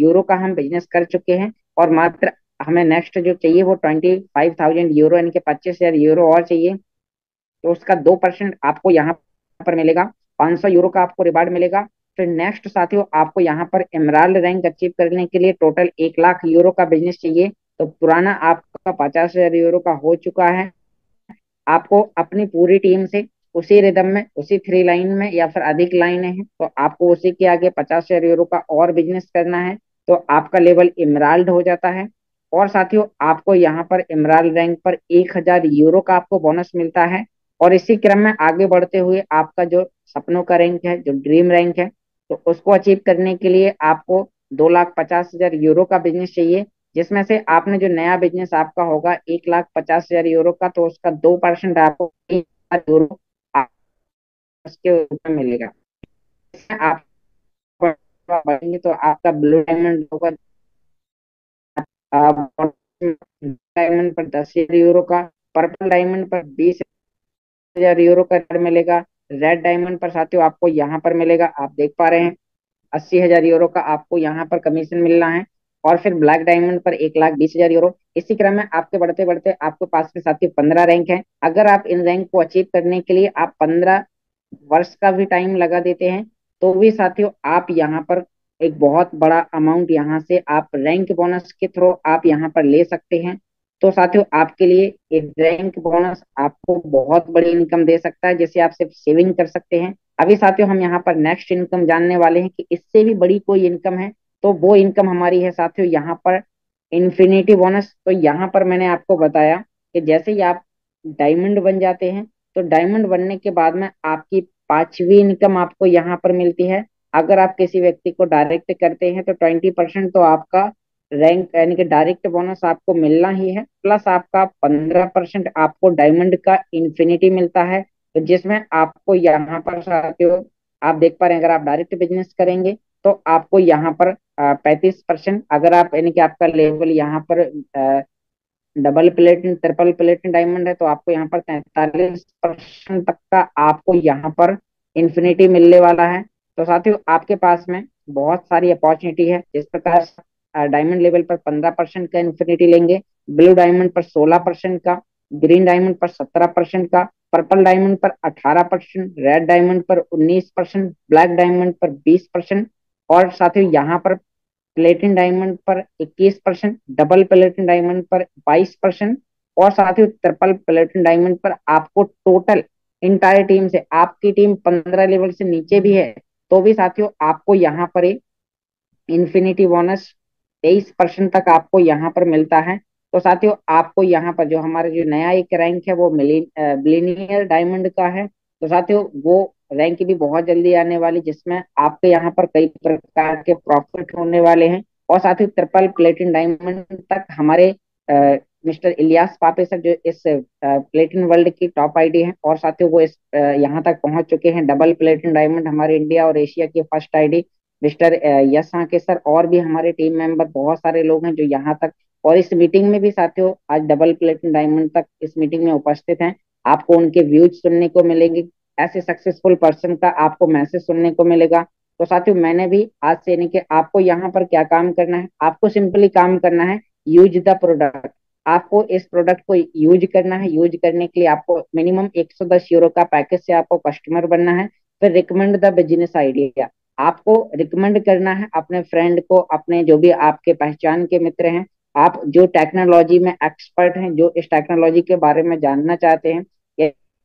Speaker 2: यूरो का हम बिज़नेस कर चुके हैं। और मात्र हमें नेक्स्ट जो चाहिए वो ट्वेंटी फाइव थाउज़ेंड यूरो पच्चीस हज़ार यूरो और चाहिए। तो उसका दो परसेंट आपको यहाँ पर मिलेगा। पाँच सौ यूरो का आपको रिवार्ड मिलेगा। फिर नेक्स्ट साथियों, आपको यहाँ पर इमराल्ड रैंक अचीव करने के लिए टोटल एक लाख यूरो का बिज़नेस चाहिए। तो पुराना आपका पचास हज़ार यूरो का हो चुका है। आपको अपनी पूरी टीम से उसी रिदम में, उसी थ्री लाइन में या फिर अधिक लाइन है तो आपको उसी के आगे पचास हज़ार यूरो का और बिज़नेस करना है। तो आपका लेवल इमराल्ड हो जाता है। और साथियों, आपको यहाँ पर इमराल्ड रैंक पर एक हज़ार यूरो का आपको बोनस मिलता है। और इसी क्रम में आगे बढ़ते हुए आपका जो सपनों का रैंक है, जो ड्रीम रैंक है तो उसको अचीव करने के लिए आपको दो लाख पचास हज़ार यूरो का बिज़नेस चाहिए, जिसमें से आपने जो नया बिज़नेस आपका होगा, एक लाख पचास हज़ार यूरो का तो उसका दो परसेंट आपको यूरो उसके ऊपर मिलेगा। आप बढ़ेंगे तो आपका ब्लू डायमंड होगा। डायमंड पर दस हज़ार यूरो का, पर्पल डायमंड पर बीस हज़ार यूरो का मिलेगा। रेड डायमंड पर साथियों, आपको यहाँ पर मिलेगा। आप देख पा रहे हैं, अस्सी हज़ार यूरो का आपको यहाँ पर कमीशन मिलना है। और फिर ब्लैक डायमंड पर एक लाख बीस हज़ार यूरो। इसी क्रम में आपके बढ़ते बढ़ते आपके पास में साथियों पंद्रह रैंक है। अगर आप इन रैंक को अचीव करने के लिए आप पंद्रह वर्ष का भी टाइम लगा देते हैं तो भी साथियों आप यहाँ पर एक बहुत बड़ा अमाउंट यहाँ से आप रैंक बोनस के थ्रू आप यहाँ पर ले सकते हैं। तो साथियों, आपके लिए एक रैंक बोनस आपको बहुत बड़ी इनकम दे सकता है, जिसे आप सिर्फ़ सेविंग कर सकते हैं। अभी साथियों, हम यहाँ पर नेक्स्ट इनकम जानने वाले हैं कि इससे भी बड़ी कोई इनकम है तो वो इनकम हमारी है साथियों, यहाँ पर इन्फिनिटी बोनस तो यहाँ पर मैंने आपको बताया कि जैसे ही आप डायमंड बन जाते हैं तो डायमंड बनने के बाद में आपकी पांचवी इनकम आपको यहाँ पर मिलती है। अगर आप किसी व्यक्ति को डायरेक्ट करते हैं तो ट्वेंटी परसेंट तो आपका रैंक, यानी कि डायरेक्ट बोनस आपको मिलना ही है, प्लस आपका पंद्रह परसेंट आपको डायमंड का इन्फिनिटी मिलता है तो जिसमें आपको यहाँ पर साथियों, आप देख पा रहे हैं, अगर आप डायरेक्ट बिज़नेस करेंगे तो आपको यहाँ पर पैंतीस परसेंट, अगर आप, यानी कि आपका लेवल यहाँ पर double platinum triple platinum diamond है तो आपको यहाँ पर तैतालीस परसेंट तक का आपको यहाँ पर इन्फिनिटी मिलने वाला है। तो साथियों, आपके पास में बहुत सारी अपॉर्चुनिटी है, जिस प्रकार डायमंड लेवल पर पंद्रह परसेंट का इन्फिनिटी लेंगे ब्लू डायमंड पर सोलह परसेंट का ग्रीन डायमंड पर सत्रह परसेंट का पर्पल डायमंड पर अठारह परसेंट रेड डायमंड पर उन्नीस परसेंट ब्लैक डायमंड पर बीस परसेंट और साथ ही यहाँ पर प्लेटिन डायमंड पर 21 परसेंट डबल प्लेटिन डायमंड पर 22 परसेंट और साथ ही ट्रिपल प्लेटिन डायमंड पर आपको टोटल इंटायर टीम से, आपकी टीम 15 लेवल से नीचे भी है तो भी साथियों आपको यहाँ पर इन्फिनिटी बोनस तेईस परसेंट तक आपको यहाँ पर मिलता है। तो साथियों आपको यहाँ पर जो हमारा जो नया एक रैंक है वो मिलीनियर डायमंड का है। तो साथियों वो रैंक भी बहुत जल्दी आने वाली जिसमें आपके यहाँ पर कई प्रकार के प्रॉफिट होने वाले हैं। और साथ ही ट्रिपल प्लेटिन डायमंड तक हमारे आ, मिस्टर इलियास पापे सर जो इस प्लेटिन वर्ल्ड की टॉप आईडी है और साथ ही वो इस यहाँ तक पहुँच चुके हैं। डबल प्लेटिन डायमंड हमारे इंडिया और एशिया की फ़र्स्ट आईडी मिस्टर के सर और भी हमारे टीम मेंबर बहुत सारे लोग हैं जो यहाँ तक और इस मीटिंग में भी साथियों, आज डबल प्लेटिन डायमंड तक इस मीटिंग में उपस्थित हैं। आपको उनके व्यूज़ सुनने को मिलेंगे। ऐसे सक्सेसफुल पर्सन का आपको मैसेज सुनने को मिलेगा। तो साथियों, मैंने भी आज से यानी कि आपको यहाँ पर क्या काम करना है, आपको सिंपली काम करना है यूज़ द प्रोडक्ट आपको इस प्रोडक्ट को यूज़ करना है। यूज़ करने के लिए आपको मिनिमम 110 यूरो का पैकेज से आपको कस्टमर बनना है। फिर रिकमेंड द बिज़नेस आइडिया आपको रिकमेंड करना है अपने फ्रेंड को, अपने जो भी आपके पहचान के मित्र हैं, आप जो टेक्नोलॉजी में एक्सपर्ट हैं, जो इस टेक्नोलॉजी के बारे में जानना चाहते हैं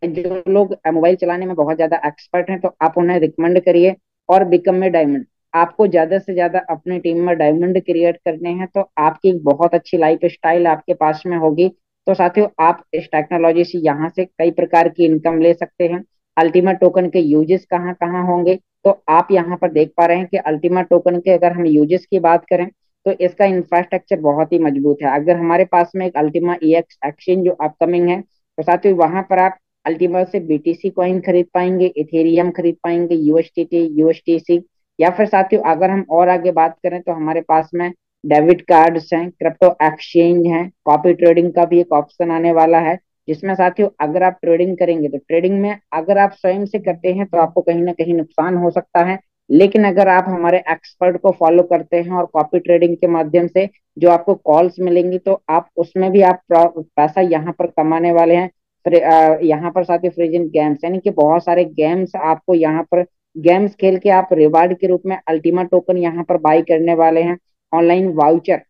Speaker 2: जो लोग मोबाइल चलाने में बहुत ज़्यादा एक्सपर्ट हैं तो आप उन्हें रिकमेंड करिए और बिकम में डायमंड आपको ज़्यादा से ज़्यादा अपनी टीम में डायमंड क्रिएट करने हैं तो आपकी बहुत अच्छी लाइफ स्टाइल आपके पास में होगी. तो साथियों, आप इस टेक्नोलॉजी से यहाँ से कई प्रकार की इनकम ले सकते हैं. अल्टीमेट टोकन के यूजेस कहाँ कहाँ होंगे? तो आप यहाँ पर देख पा रहे हैं कि अल्टीमा टोकन के अगर हम यूजेस की बात करें तो इसका इंफ्रास्ट्रक्चर बहुत ही मज़बूत है। अगर हमारे पास में एक अल्टीमा ई एक्सचेंज जो अपकमिंग है तो साथियों वहाँ पर आप अल्टीमा से बीटीसी कॉइन खरीद पाएँगे इथेरियम खरीद पाएँगे यूएसटीटी यूएसटीसी या फिर साथियों अगर हम और आगे बात करें तो हमारे पास में डेबिट कार्ड्स हैं क्रिप्टो एक्सचेंज है कॉपी ट्रेडिंग का भी एक ऑप्शन आने वाला है। जिसमें साथियों, अगर आप ट्रेडिंग करेंगे तो ट्रेडिंग में अगर आप स्वयं से करते हैं तो आपको कहीं ना कहीं नुकसान हो सकता है। लेकिन अगर आप हमारे एक्सपर्ट को फॉलो करते हैं और कॉपी ट्रेडिंग के माध्यम से जो आपको कॉल्स मिलेंगी तो आप उसमें भी आप पैसा यहाँ पर कमाने वाले हैं। यहाँ पर साथ ही फ्रिजिन गेम्स यानी कि बहुत सारे गेम्स आपको यहाँ पर गेम्स खेल के आप रिवार्ड के रूप में अल्टीमा टोकन यहाँ पर बाई करने वाले हैं। ऑनलाइन वाउचर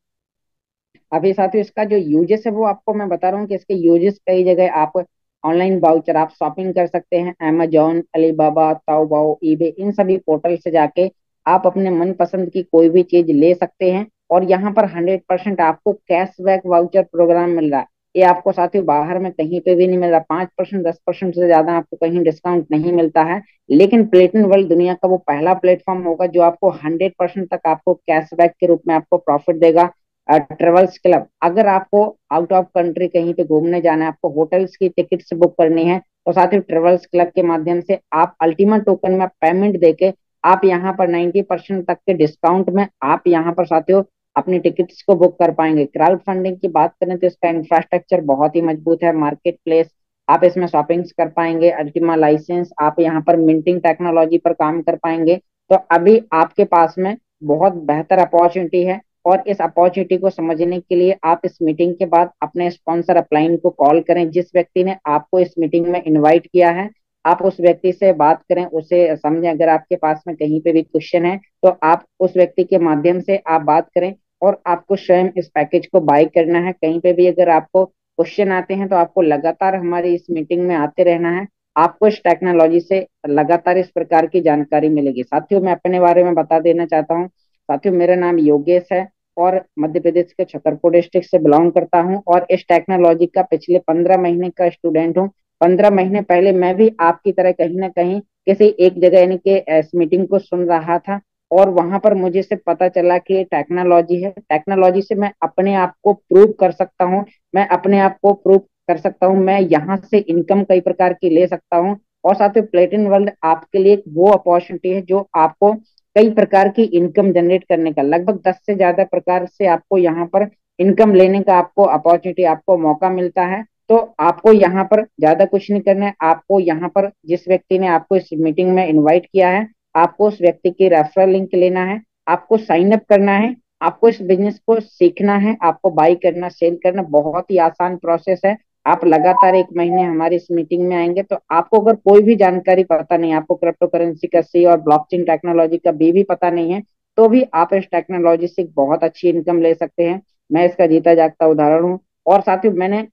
Speaker 2: अभी साथियों, इसका जो यूजेस है, वो आपको मैं बता रहा हूँ कि इसके यूजेस कई जगह आप ऑनलाइन वाउचर आप शॉपिंग कर सकते हैं। अमेजोन अलीबाबा ताओबाओ ईबे इन सभी पोर्टल से जाके आप अपने मनपसंद की कोई भी चीज़ ले सकते हैं और यहाँ पर हंड्रेड परसेंट आपको कैशबैक वाउचर प्रोग्राम मिल रहा है। ये आपको साथियों बाहर में कहीं पे भी नहीं मिल रहा। पाँच परसेंट दस परसेंट से ज़्यादा आपको कहीं डिस्काउंट नहीं मिलता है। लेकिन प्लेटन वर्ल्ड दुनिया का वो पहला प्लेटफॉर्म होगा जो आपको हंड्रेड परसेंट तक आपको कैशबैक के रूप में आपको प्रॉफिट देगा। ट्रेवल्स क्लब अगर आपको आउट ऑफ़ कंट्री कहीं पे घूमने जाना है, आपको होटल्स की टिकट्स बुक करनी है तो साथ ही ट्रेवल्स क्लब के माध्यम से आप अल्टीमेट टोकन में पेमेंट देके आप यहाँ पर 90 परसेंट तक के डिस्काउंट में आप यहाँ पर साथियों अपनी टिकट्स को बुक कर पाएँगे। क्राउड फंडिंग की बात करें तो इसका इंफ्रास्ट्रक्चर बहुत ही मज़बूत है। मार्केट प्लेस आप इसमें शॉपिंग्स कर पाएँगे अल्टीमा लाइसेंस आप यहाँ पर मिंटिंग टेक्नोलॉजी पर काम कर पाएँगे। तो अभी आपके पास में बहुत बेहतर अपॉर्चुनिटी है। और इस अपॉर्चुनिटी को समझने के लिए आप इस मीटिंग के बाद अपने स्पॉन्सर अपलाइन को कॉल करें। जिस व्यक्ति ने आपको इस मीटिंग में इनवाइट किया है, आप उस व्यक्ति से बात करें, उसे समझें। अगर आपके पास में कहीं पे भी क्वेश्चन है तो आप उस व्यक्ति के माध्यम से आप बात करें और आपको स्वयं इस पैकेज को बाय करना है। कहीं पे भी अगर आपको क्वेश्चन आते हैं तो आपको लगातार हमारी इस मीटिंग में आते रहना है। आपको इस टेक्नोलॉजी से लगातार इस प्रकार की जानकारी मिलेगी। साथियों, मैं अपने बारे में बता देना चाहता हूँ। साथियों, मेरा नाम योगेश है। और मध्य प्रदेश के छतरपुर डिस्ट्रिक्ट से बिलोंग करता हूँ और इस टेक्नोलॉजी का पिछले पंद्रह महीने का स्टूडेंट हूँ। पंद्रह महीने पहले मैं भी आपकी तरह कहीं ना कहीं किसी एक जगह यानी कि इस मीटिंग को सुन रहा था और वहाँ पर मुझे से पता चला कि टेक्नोलॉजी है। टेक्नोलॉजी से मैं अपने आप को प्रूव कर सकता हूँ। मैं अपने आप को प्रूव कर सकता हूँ। मैं यहाँ से इनकम कई प्रकार की ले सकता हूँ और साथ ही प्लेटिन वर्ल्ड आपके लिए वो अपॉर्चुनिटी है जो आपको कई प्रकार की इनकम जनरेट करने का, लगभग दस से ज़्यादा प्रकार से आपको यहाँ पर इनकम लेने का आपको अपॉर्चुनिटी, आपको मौका मिलता है। तो आपको यहाँ पर ज़्यादा कुछ नहीं करना है। आपको यहाँ पर जिस व्यक्ति ने आपको इस मीटिंग में इनवाइट किया है, आपको उस व्यक्ति की रेफरल लिंक लेना है, आपको साइन अप करना है, आपको इस बिज़नेस को सीखना है, आपको बाई करना सेल करना बहुत ही आसान प्रोसेस है। आप लगातार एक महीने हमारी इस मीटिंग में आएँगे तो आपको अगर कोई भी जानकारी पता नहीं, आपको क्रिप्टो करेंसी का सी और ब्लॉकचेन टेक्नोलॉजी का बी भी पता नहीं है तो भी आप इस टेक्नोलॉजी से बहुत अच्छी इनकम ले सकते हैं। मैं इसका जीता जागता उदाहरण हूँ। और साथ ही मैंने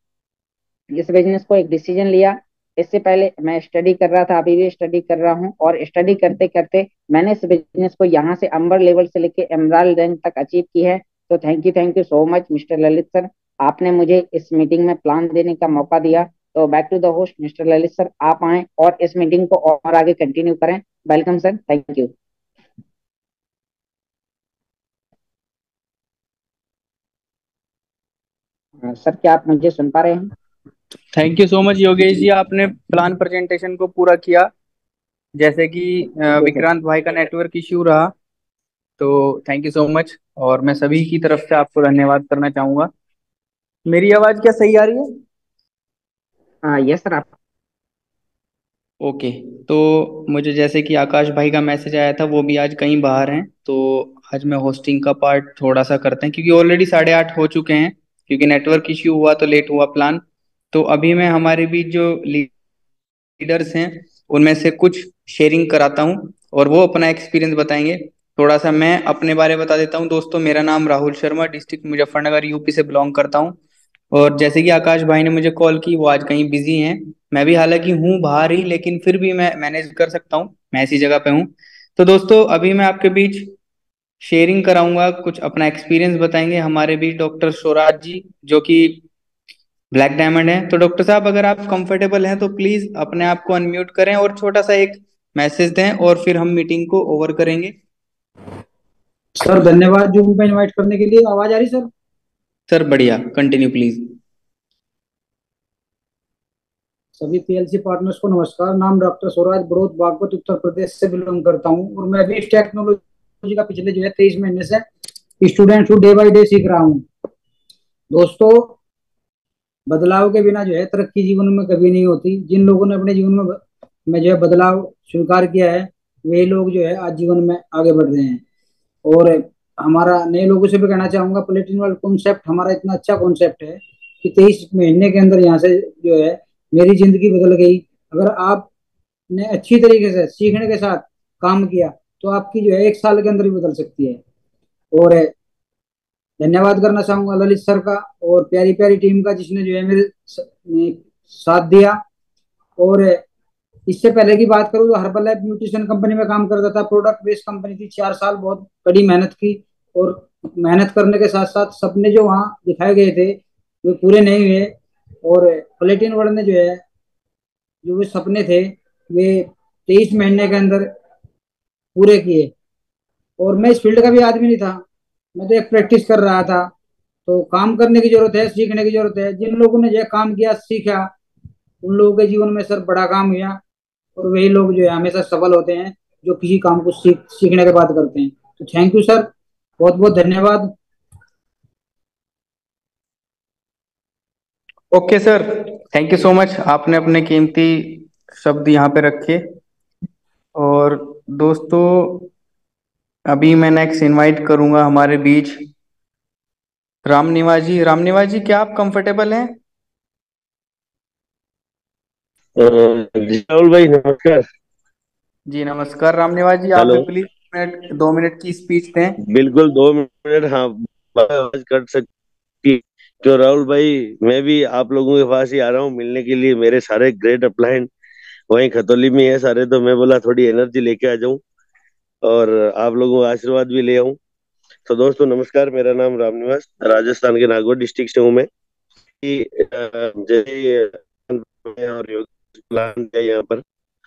Speaker 2: इस बिज़नेस को एक डिसीज़न लिया। इससे पहले मैं स्टडी कर रहा था, अभी भी स्टडी कर रहा हूँ और स्टडी करते करते मैंने इस बिज़नेस को यहाँ से अंबर लेवल से लेके एमराल रैंक तक अचीव की है। तो thank you thank you so much mister Lalit sir आपने मुझे इस मीटिंग में प्लान देने का मौका दिया तो back to the host mister Lalit sir आप आए और इस मीटिंग को और आगे कंटिन्यू करें। Welcome sir thank you sir क्या आप मुझे सुन पा रहे हैं?
Speaker 3: Thank you so much Yogesh ji. आपने प्लान प्रेजेंटेशन को पूरा किया। जैसे कि विक्रांत भाई का नेटवर्क इश्यू रहा तो थैंक यू सो मच और मैं सभी की तरफ़ से आपको धन्यवाद करना चाहूँगा। मेरी आवाज़ क्या सही आ रही है?
Speaker 2: हाँ यस सर आप
Speaker 3: ओके तो मुझे जैसे कि आकाश भाई का मैसेज आया था वो भी आज कहीं बाहर हैं तो आज मैं होस्टिंग का पार्ट थोड़ा सा करते हैं क्योंकि ऑलरेडी साढ़े आठ हो चुके हैं क्योंकि नेटवर्क इश्यू हुआ तो लेट हुआ प्लान तो अभी मैं हमारे बीच जो लीडर्स हैं उनमें से कुछ शेयरिंग कराता हूँ और वो अपना एक्सपीरियंस बताएँगे। थोड़ा सा मैं अपने बारे में बता देता हूँ दोस्तों मेरा नाम राहुल शर्मा डिस्ट्रिक्ट मुजफ्फरनगर यूपी से बिलोंग करता हूँ और जैसे कि आकाश भाई ने मुझे कॉल की, वो आज कहीं बिज़ी हैं। मैं भी हालाँकि हूँ बाहर ही, लेकिन फिर भी मैं मैनेज कर सकता हूँ। मैं ऐसी जगह पे हूँ। तो दोस्तों, अभी मैं आपके बीच शेयरिंग कराऊँगा, कुछ अपना एक्सपीरियंस बताएँगे। हमारे बीच डॉक्टर स्वराज जी, जो कि ब्लैक डायमंड है। तो डॉक्टर साहब, अगर आप कंफर्टेबल हैं तो प्लीज़ अपने आप को अनम्यूट करें और छोटा सा एक मैसेज दें और फिर हम मीटिंग को ओवर करेंगे।
Speaker 4: सर, धन्यवाद पे इनवाइट करने के लिए। आवाज़ आ रही सर?
Speaker 3: सर, बढ़िया। कंटिन्यू प्लीज़
Speaker 4: सभी पीएलसी पार्टनर्स को नमस्कार। नाम डॉक्टर स्वराज बड़ोद बागपत, उत्तर प्रदेश से बिलोंग करता हूँ। और मैं भी इस टेक्नोलॉजी का पिछले जो है तेईस महीने से स्टूडेंट डे बाई डे सीख रहा हूँ। दोस्तों, बदलाव के बिना जो है तरक्की जीवन में कभी नहीं होती। जिन लोगों ने अपने जीवन में में जो है बदलाव स्वीकार किया है, वे लोग जो है आज जीवन में आगे बढ़ रहे हैं। और हमारा नए लोगों से भी कहना चाहूँगा प्लेटिन वर्ल्ड कॉन्सेप्ट हमारा इतना अच्छा कॉन्सेप्ट है कि तेईस महीने के अंदर यहाँ से जो है, मेरी ज़िंदगी बदल गई। अगर आपने अच्छी तरीके से, सीखने के साथ काम किया तो आपकी जो है एक साल के अंदर ही बदल सकती है। और धन्यवाद करना चाहूँगा ललित सर का और प्यारी प्यारी टीम का जिसने जो है मेरे साथ दिया। और इससे पहले की बात करूँ तो हर्बल लाइफ न्यूट्रिशन कंपनी में काम करता था। प्रोडक्ट बेस्ड कंपनी थी। चार साल बहुत कड़ी मेहनत की और मेहनत करने के साथ साथ सपने जो वहाँ दिखाए गए थे, वे पूरे नहीं हुए और प्लेटिन वर्ल्ड ने जो है, जो भी सपने थे, वे तेईस महीने के अंदर पूरे किए। और मैं इस फ़ील्ड का भी आदमी नहीं था। मैं तो एक प्रैक्टिस कर रहा था। तो काम करने की ज़रूरत है, सीखने की ज़रूरत है। जिन लोगों ने जो काम किया, सीखा, उन लोगों के जीवन में सर बड़ा काम हुआ। और वही लोग जो है हमेशा सफल होते हैं, जो किसी काम को सीख, सीखने के बाद करते हैं। तो थैंक यू सर बहुत बहुत धन्यवाद।
Speaker 3: Okay sir thank you so much आपने अपने कीमती शब्द यहाँ पे रखे। और दोस्तों, अभी मैं नेक्स्ट इनवाइट करूँगा हमारे बीच। राम निवाजी राम निवाजी क्या आप कंफर्टेबल हैं?
Speaker 5: राहुल भाई नमस्कार।
Speaker 3: जी नमस्कार। राम निवाजी आप प्लीज़ मिनट दो मिनट की स्पीच दें।
Speaker 5: बिल्कुल दो मिनट हाँ आवाज़ कर सकती तो राहुल भाई मैं भी आप लोगों के पास ही आ रहा हूँ मिलने के लिए। मेरे सारे ग्रेट अपलाइन वहीं खतौली में है सारे तो मैं बोला थोड़ी एनर्जी लेके आ जाऊँ और आप लोगों का आशीर्वाद भी ले आऊँ। तो दोस्तों नमस्कार मेरा नाम रामनिवास राजस्थान के नागौर डिस्ट्रिक्ट से हूँ मैं। जैसे और योग प्लान यहाँ पर।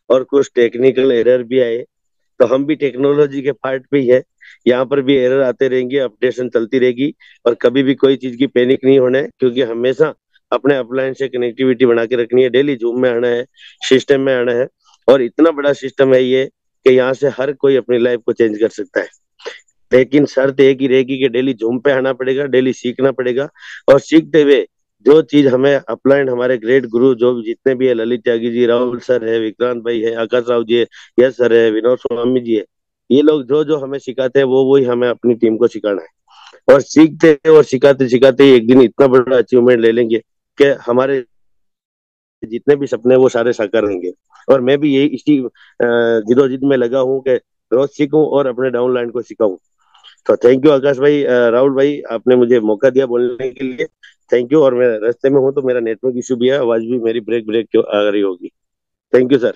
Speaker 5: और कुछ टेक्निकल एरर भी आए। तो हम भी टेक्नोलॉजी के पार्ट पे ही है। यहाँ पर भी एरर आते रहेंगे अपडेशन चलती रहेगी। और कभी भी कोई चीज़ की पैनिक नहीं होना है, क्योंकि हमेशा अपने अपलाइन से कनेक्टिविटी बना के रखनी है। डेली जूम में आना है सिस्टम में आना है। और इतना बड़ा सिस्टम है ये कि यहाँ से हर कोई अपनी लाइफ को चेंज कर सकता है। लेकिन शर्त एक ही रहेगी कि डेली जूम पे आना पड़ेगा डेली सीखना पड़ेगा। और सीखते हुए जो चीज़ हमें अपलाइन हमारे ग्रेट गुरु, जो जितने भी है, ललित त्यागी जी, राहुल सर है, विक्रांत भाई है, आकाश राव जी है, यश सर है, विनोद स्वामी जी है, ये लोग जो जो हमें सिखाते हैं, वो वही हमें अपनी टीम को सिखाना है। और सीखते और सिखाते सिखाते एक दिन इतना बड़ा अचीवमेंट ले लेंगे कि हमारे जितने भी सपने वो सारे साकार होंगे। और मैं भी यही इसी जिदोजिद में लगा हूँ कि रोज सीखूं और अपने डाउनलाइन को सिखाऊं। तो थैंक यू आकाश भाई राहुल भाई, आपने मुझे मौका दिया बोलने के लिए। थैंक यू और मैं रास्ते में हूँ तो मेरा नेटवर्क इशू भी है, आवाज़ भी मेरी ब्रेक ब्रेक क्यों आ रही होगी? Thank you sir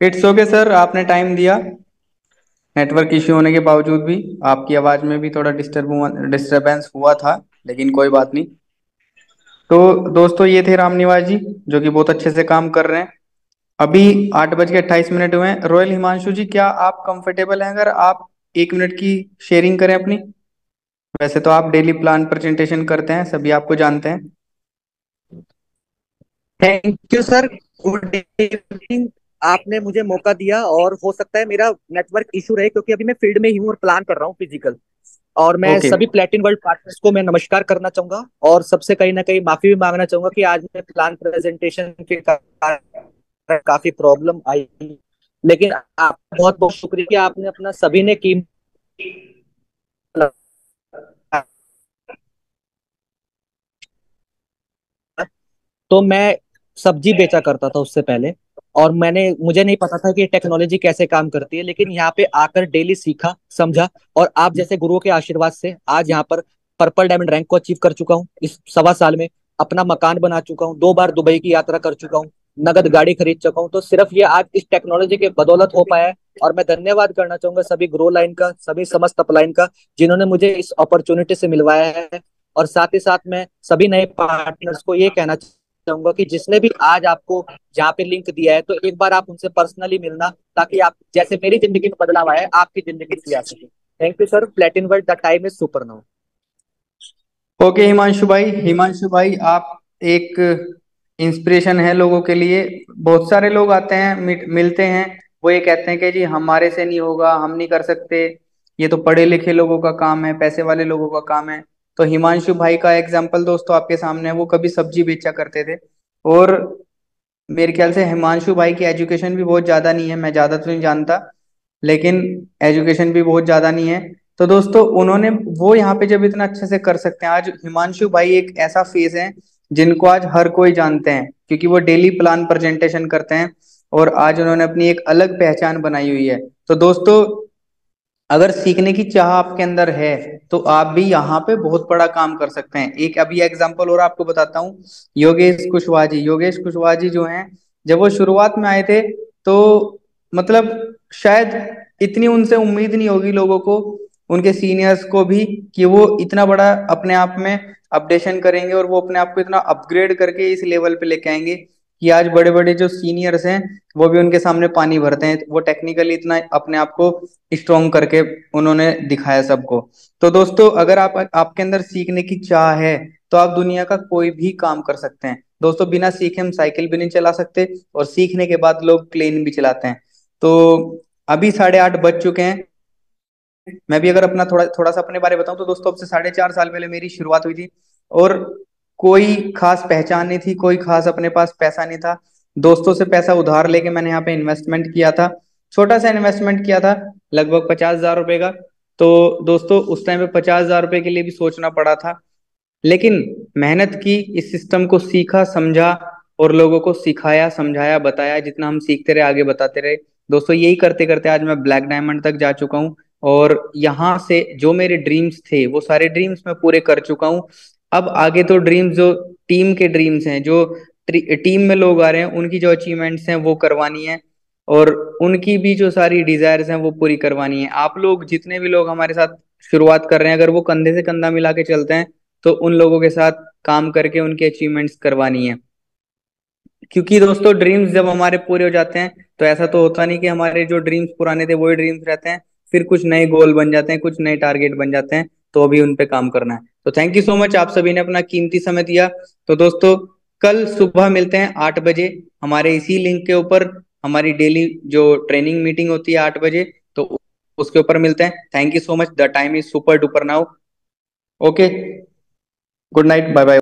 Speaker 3: it's okay sir आपने टाइम दिया। नेटवर्क इश्यू होने के बावजूद भी आपकी आवाज़ में भी थोड़ा डिस्टर्ब डिस्टर्बेंस हुआ था, लेकिन कोई बात नहीं। तो दोस्तों, ये थे राम निवास जी, जो कि बहुत अच्छे से काम कर रहे हैं। अभी आठ बज के अट्ठाईस मिनट हुए हैं। रॉयल हिमांशु जी, क्या आप कंफर्टेबल हैं? अगर आप एक मिनट की शेयरिंग करें अपनी। वैसे तो आप डेली प्लान प्रेजेंटेशन करते हैं सभी आपको जानते हैं।
Speaker 6: Thank you sir good evening आपने मुझे मौका दिया और हो सकता है मेरा नेटवर्क इशू रहे क्योंकि अभी मैं फ़ील्ड में ही हूँ और प्लान कर रहा हूँ फ़िज़िकल और मैं okay. सभी प्लेटिन वर्ल्ड पार्टनर्स को मैं नमस्कार करना चाहूँगा और सबसे कहीं ना कहीं माफ़ी भी मांगना चाहूँगा कि आज मैं प्लान प्रेजेंटेशन के कारण काफ़ी प्रॉब्लम आई। लेकिन आप बहुत बहुत शुक्रिया कि आपने अपना सभी ने कीम तो मैं सब्ज़ी बेचा करता था उससे पहले और मैंने, मुझे नहीं पता था कि टेक्नोलॉजी कैसे काम करती है, लेकिन यहाँ पे आकर डेली सीखा, समझा और आप जैसे गुरुओं के आशीर्वाद से आज यहाँ पर पर्पल डायमंड रैंक को अचीव कर चुका हूँ। इस सवा साल में अपना मकान बना चुका हूँ, दो बार दुबई की यात्रा कर चुका हूँ, नगद गाड़ी खरीद चुका हूँ तो सिर्फ़ ये आज इस टेक्नोलॉजी के बदौलत हो पाया है और मैं धन्यवाद करना चाहूँगा सभी ग्रो लाइन का, सभी समस्त अपलाइन का जिन्होंने मुझे इस अपॉर्चुनिटी से मिलवाया है और साथ ही साथ मैं सभी नए पार्टनर्स को ये कहना चाहूँगा कि जिसने भी आज आपको जहाँ पे लिंक दिया है तो एक बार आप उनसे पर्सनली मिलना, ताकि आप, जैसे मेरी ज़िंदगी में बदलाव आया आपकी ज़िंदगी भी आ सके। Thank you sir platinum world the time is super now
Speaker 3: okay Himanshu भाई हिमांशु भाई आप एक इंस्पिरेशन है लोगों के लिए। बहुत सारे लोग आते हैं मिलते हैं। वो ये कहते हैं कि जी, हमारे से नहीं होगा, हम नहीं कर सकते। ये तो पढ़े लिखे लोगों का काम है, पैसे वाले लोगों का काम है। तो हिमांशु भाई का एग्ज़ाम्पल दोस्तों आपके सामने है, वो कभी सब्ज़ी बेचा करते थे। और मेरे ख्याल से हिमांशु भाई की एजुकेशन भी बहुत ज़्यादा नहीं है, मैं ज़्यादा तो नहीं जानता, लेकिन एजुकेशन भी बहुत ज़्यादा नहीं है। तो दोस्तों उन्होंने वो यहाँ पे जब इतना अच्छे से कर सकते हैं, आज हिमांशु भाई एक ऐसा फेस है, जिनको आज हर कोई जानते हैं, क्योंकि वो डेली प्लान प्रेजेंटेशन करते हैं, और आज उन्होंने अपनी एक अलग पहचान बनाई हुई है। तो दोस्तों अगर सीखने की चाह आपके अंदर है तो आप भी यहाँ पे बहुत बड़ा काम कर सकते हैं। एक अभी एग्जांपल और आपको बताता हूँ। योगेश कुशवाहा जी योगेश कुशवाहा जी जो हैं, जब वो शुरुआत में आए थे तो मतलब शायद इतनी उनसे उम्मीद नहीं होगी लोगों को, उनके सीनियर्स को भी, कि वो इतना बड़ा अपने आप में अपडेशन करेंगे और वो अपने आप को इतना अपग्रेड करके इस लेवल पे लेके आएँगे। कि आज बड़े बड़े जो सीनियर्स हैं, वो भी उनके सामने पानी भरते हैं, वो टेक्निकली इतना अपने आप को स्ट्रॉन्ग करके उन्होंने दिखाया सबको। तो दोस्तों, अगर आप, आपके अंदर सीखने की चाह है तो आप दुनिया का कोई भी काम कर सकते हैं। दोस्तों, बिना सीखे हम साइकिल भी नहीं चला सकते और सीखने के बाद लोग प्लेन भी चलाते हैं। तो अभी साढ़े आठ बज चुके हैं। मैं भी अगर अपना थोड़ा थोड़ा सा अपने बारे बताऊँ तो दोस्तों, अब से साढ़े चार साल पहले मेरी शुरुआत हुई थी और कोई खास पहचान नहीं थी, कोई खास अपने पास पैसा नहीं था। दोस्तों से पैसा उधार लेके मैंने यहाँ पे इन्वेस्टमेंट किया था। छोटा सा इन्वेस्टमेंट किया था, लगभग पचास हज़ार रुपए का। तो दोस्तों, उस टाइम पे पचास हज़ार रुपए के लिए भी सोचना पड़ा था। लेकिन मेहनत की, इस सिस्टम को सीखा, समझा और लोगों को सिखाया, समझाया, बताया, जितना हम सीखते रहे, आगे बताते रहे। दोस्तों, यही करते करते आज मैं ब्लैक डायमंड तक जा चुका हूँ और यहाँ से जो मेरे ड्रीम्स थे, वो सारे ड्रीम्स मैं पूरे कर चुका हूँ। अब आगे तो ड्रीम्स जो टीम के ड्रीम्स हैं, जो टीम में लोग आ रहे हैं, उनकी जो अचीवमेंट्स हैं, वो करवानी है और उनकी भी जो सारी डिजायर्स हैं, वो पूरी करवानी है। आप लोग जितने भी लोग हमारे साथ शुरुआत कर रहे हैं, अगर वो कंधे से कंधा मिला के चलते हैं तो उन लोगों के साथ काम करके उनकी अचीवमेंट्स करवानी है। क्योंकि दोस्तों ड्रीम्स जब हमारे पूरे हो जाते हैं तो ऐसा तो होता नहीं कि हमारे जो ड्रीम्स पुराने थे, वही ड्रीम्स रहते हैं, फिर कुछ नए गोल बन जाते हैं, कुछ नए टारगेट बन जाते हैं। तो अभी उन पे काम करना है। तो थैंक यू सो मच आप सभी ने अपना कीमती समय दिया। तो दोस्तों, कल सुबह मिलते हैं आठ बजे। हमारे इसी लिंक के ऊपर हमारी डेली जो ट्रेनिंग मीटिंग होती है आठ बजे तो उसके ऊपर मिलते हैं। Thank you so much the time is super duper now okay good night bye bye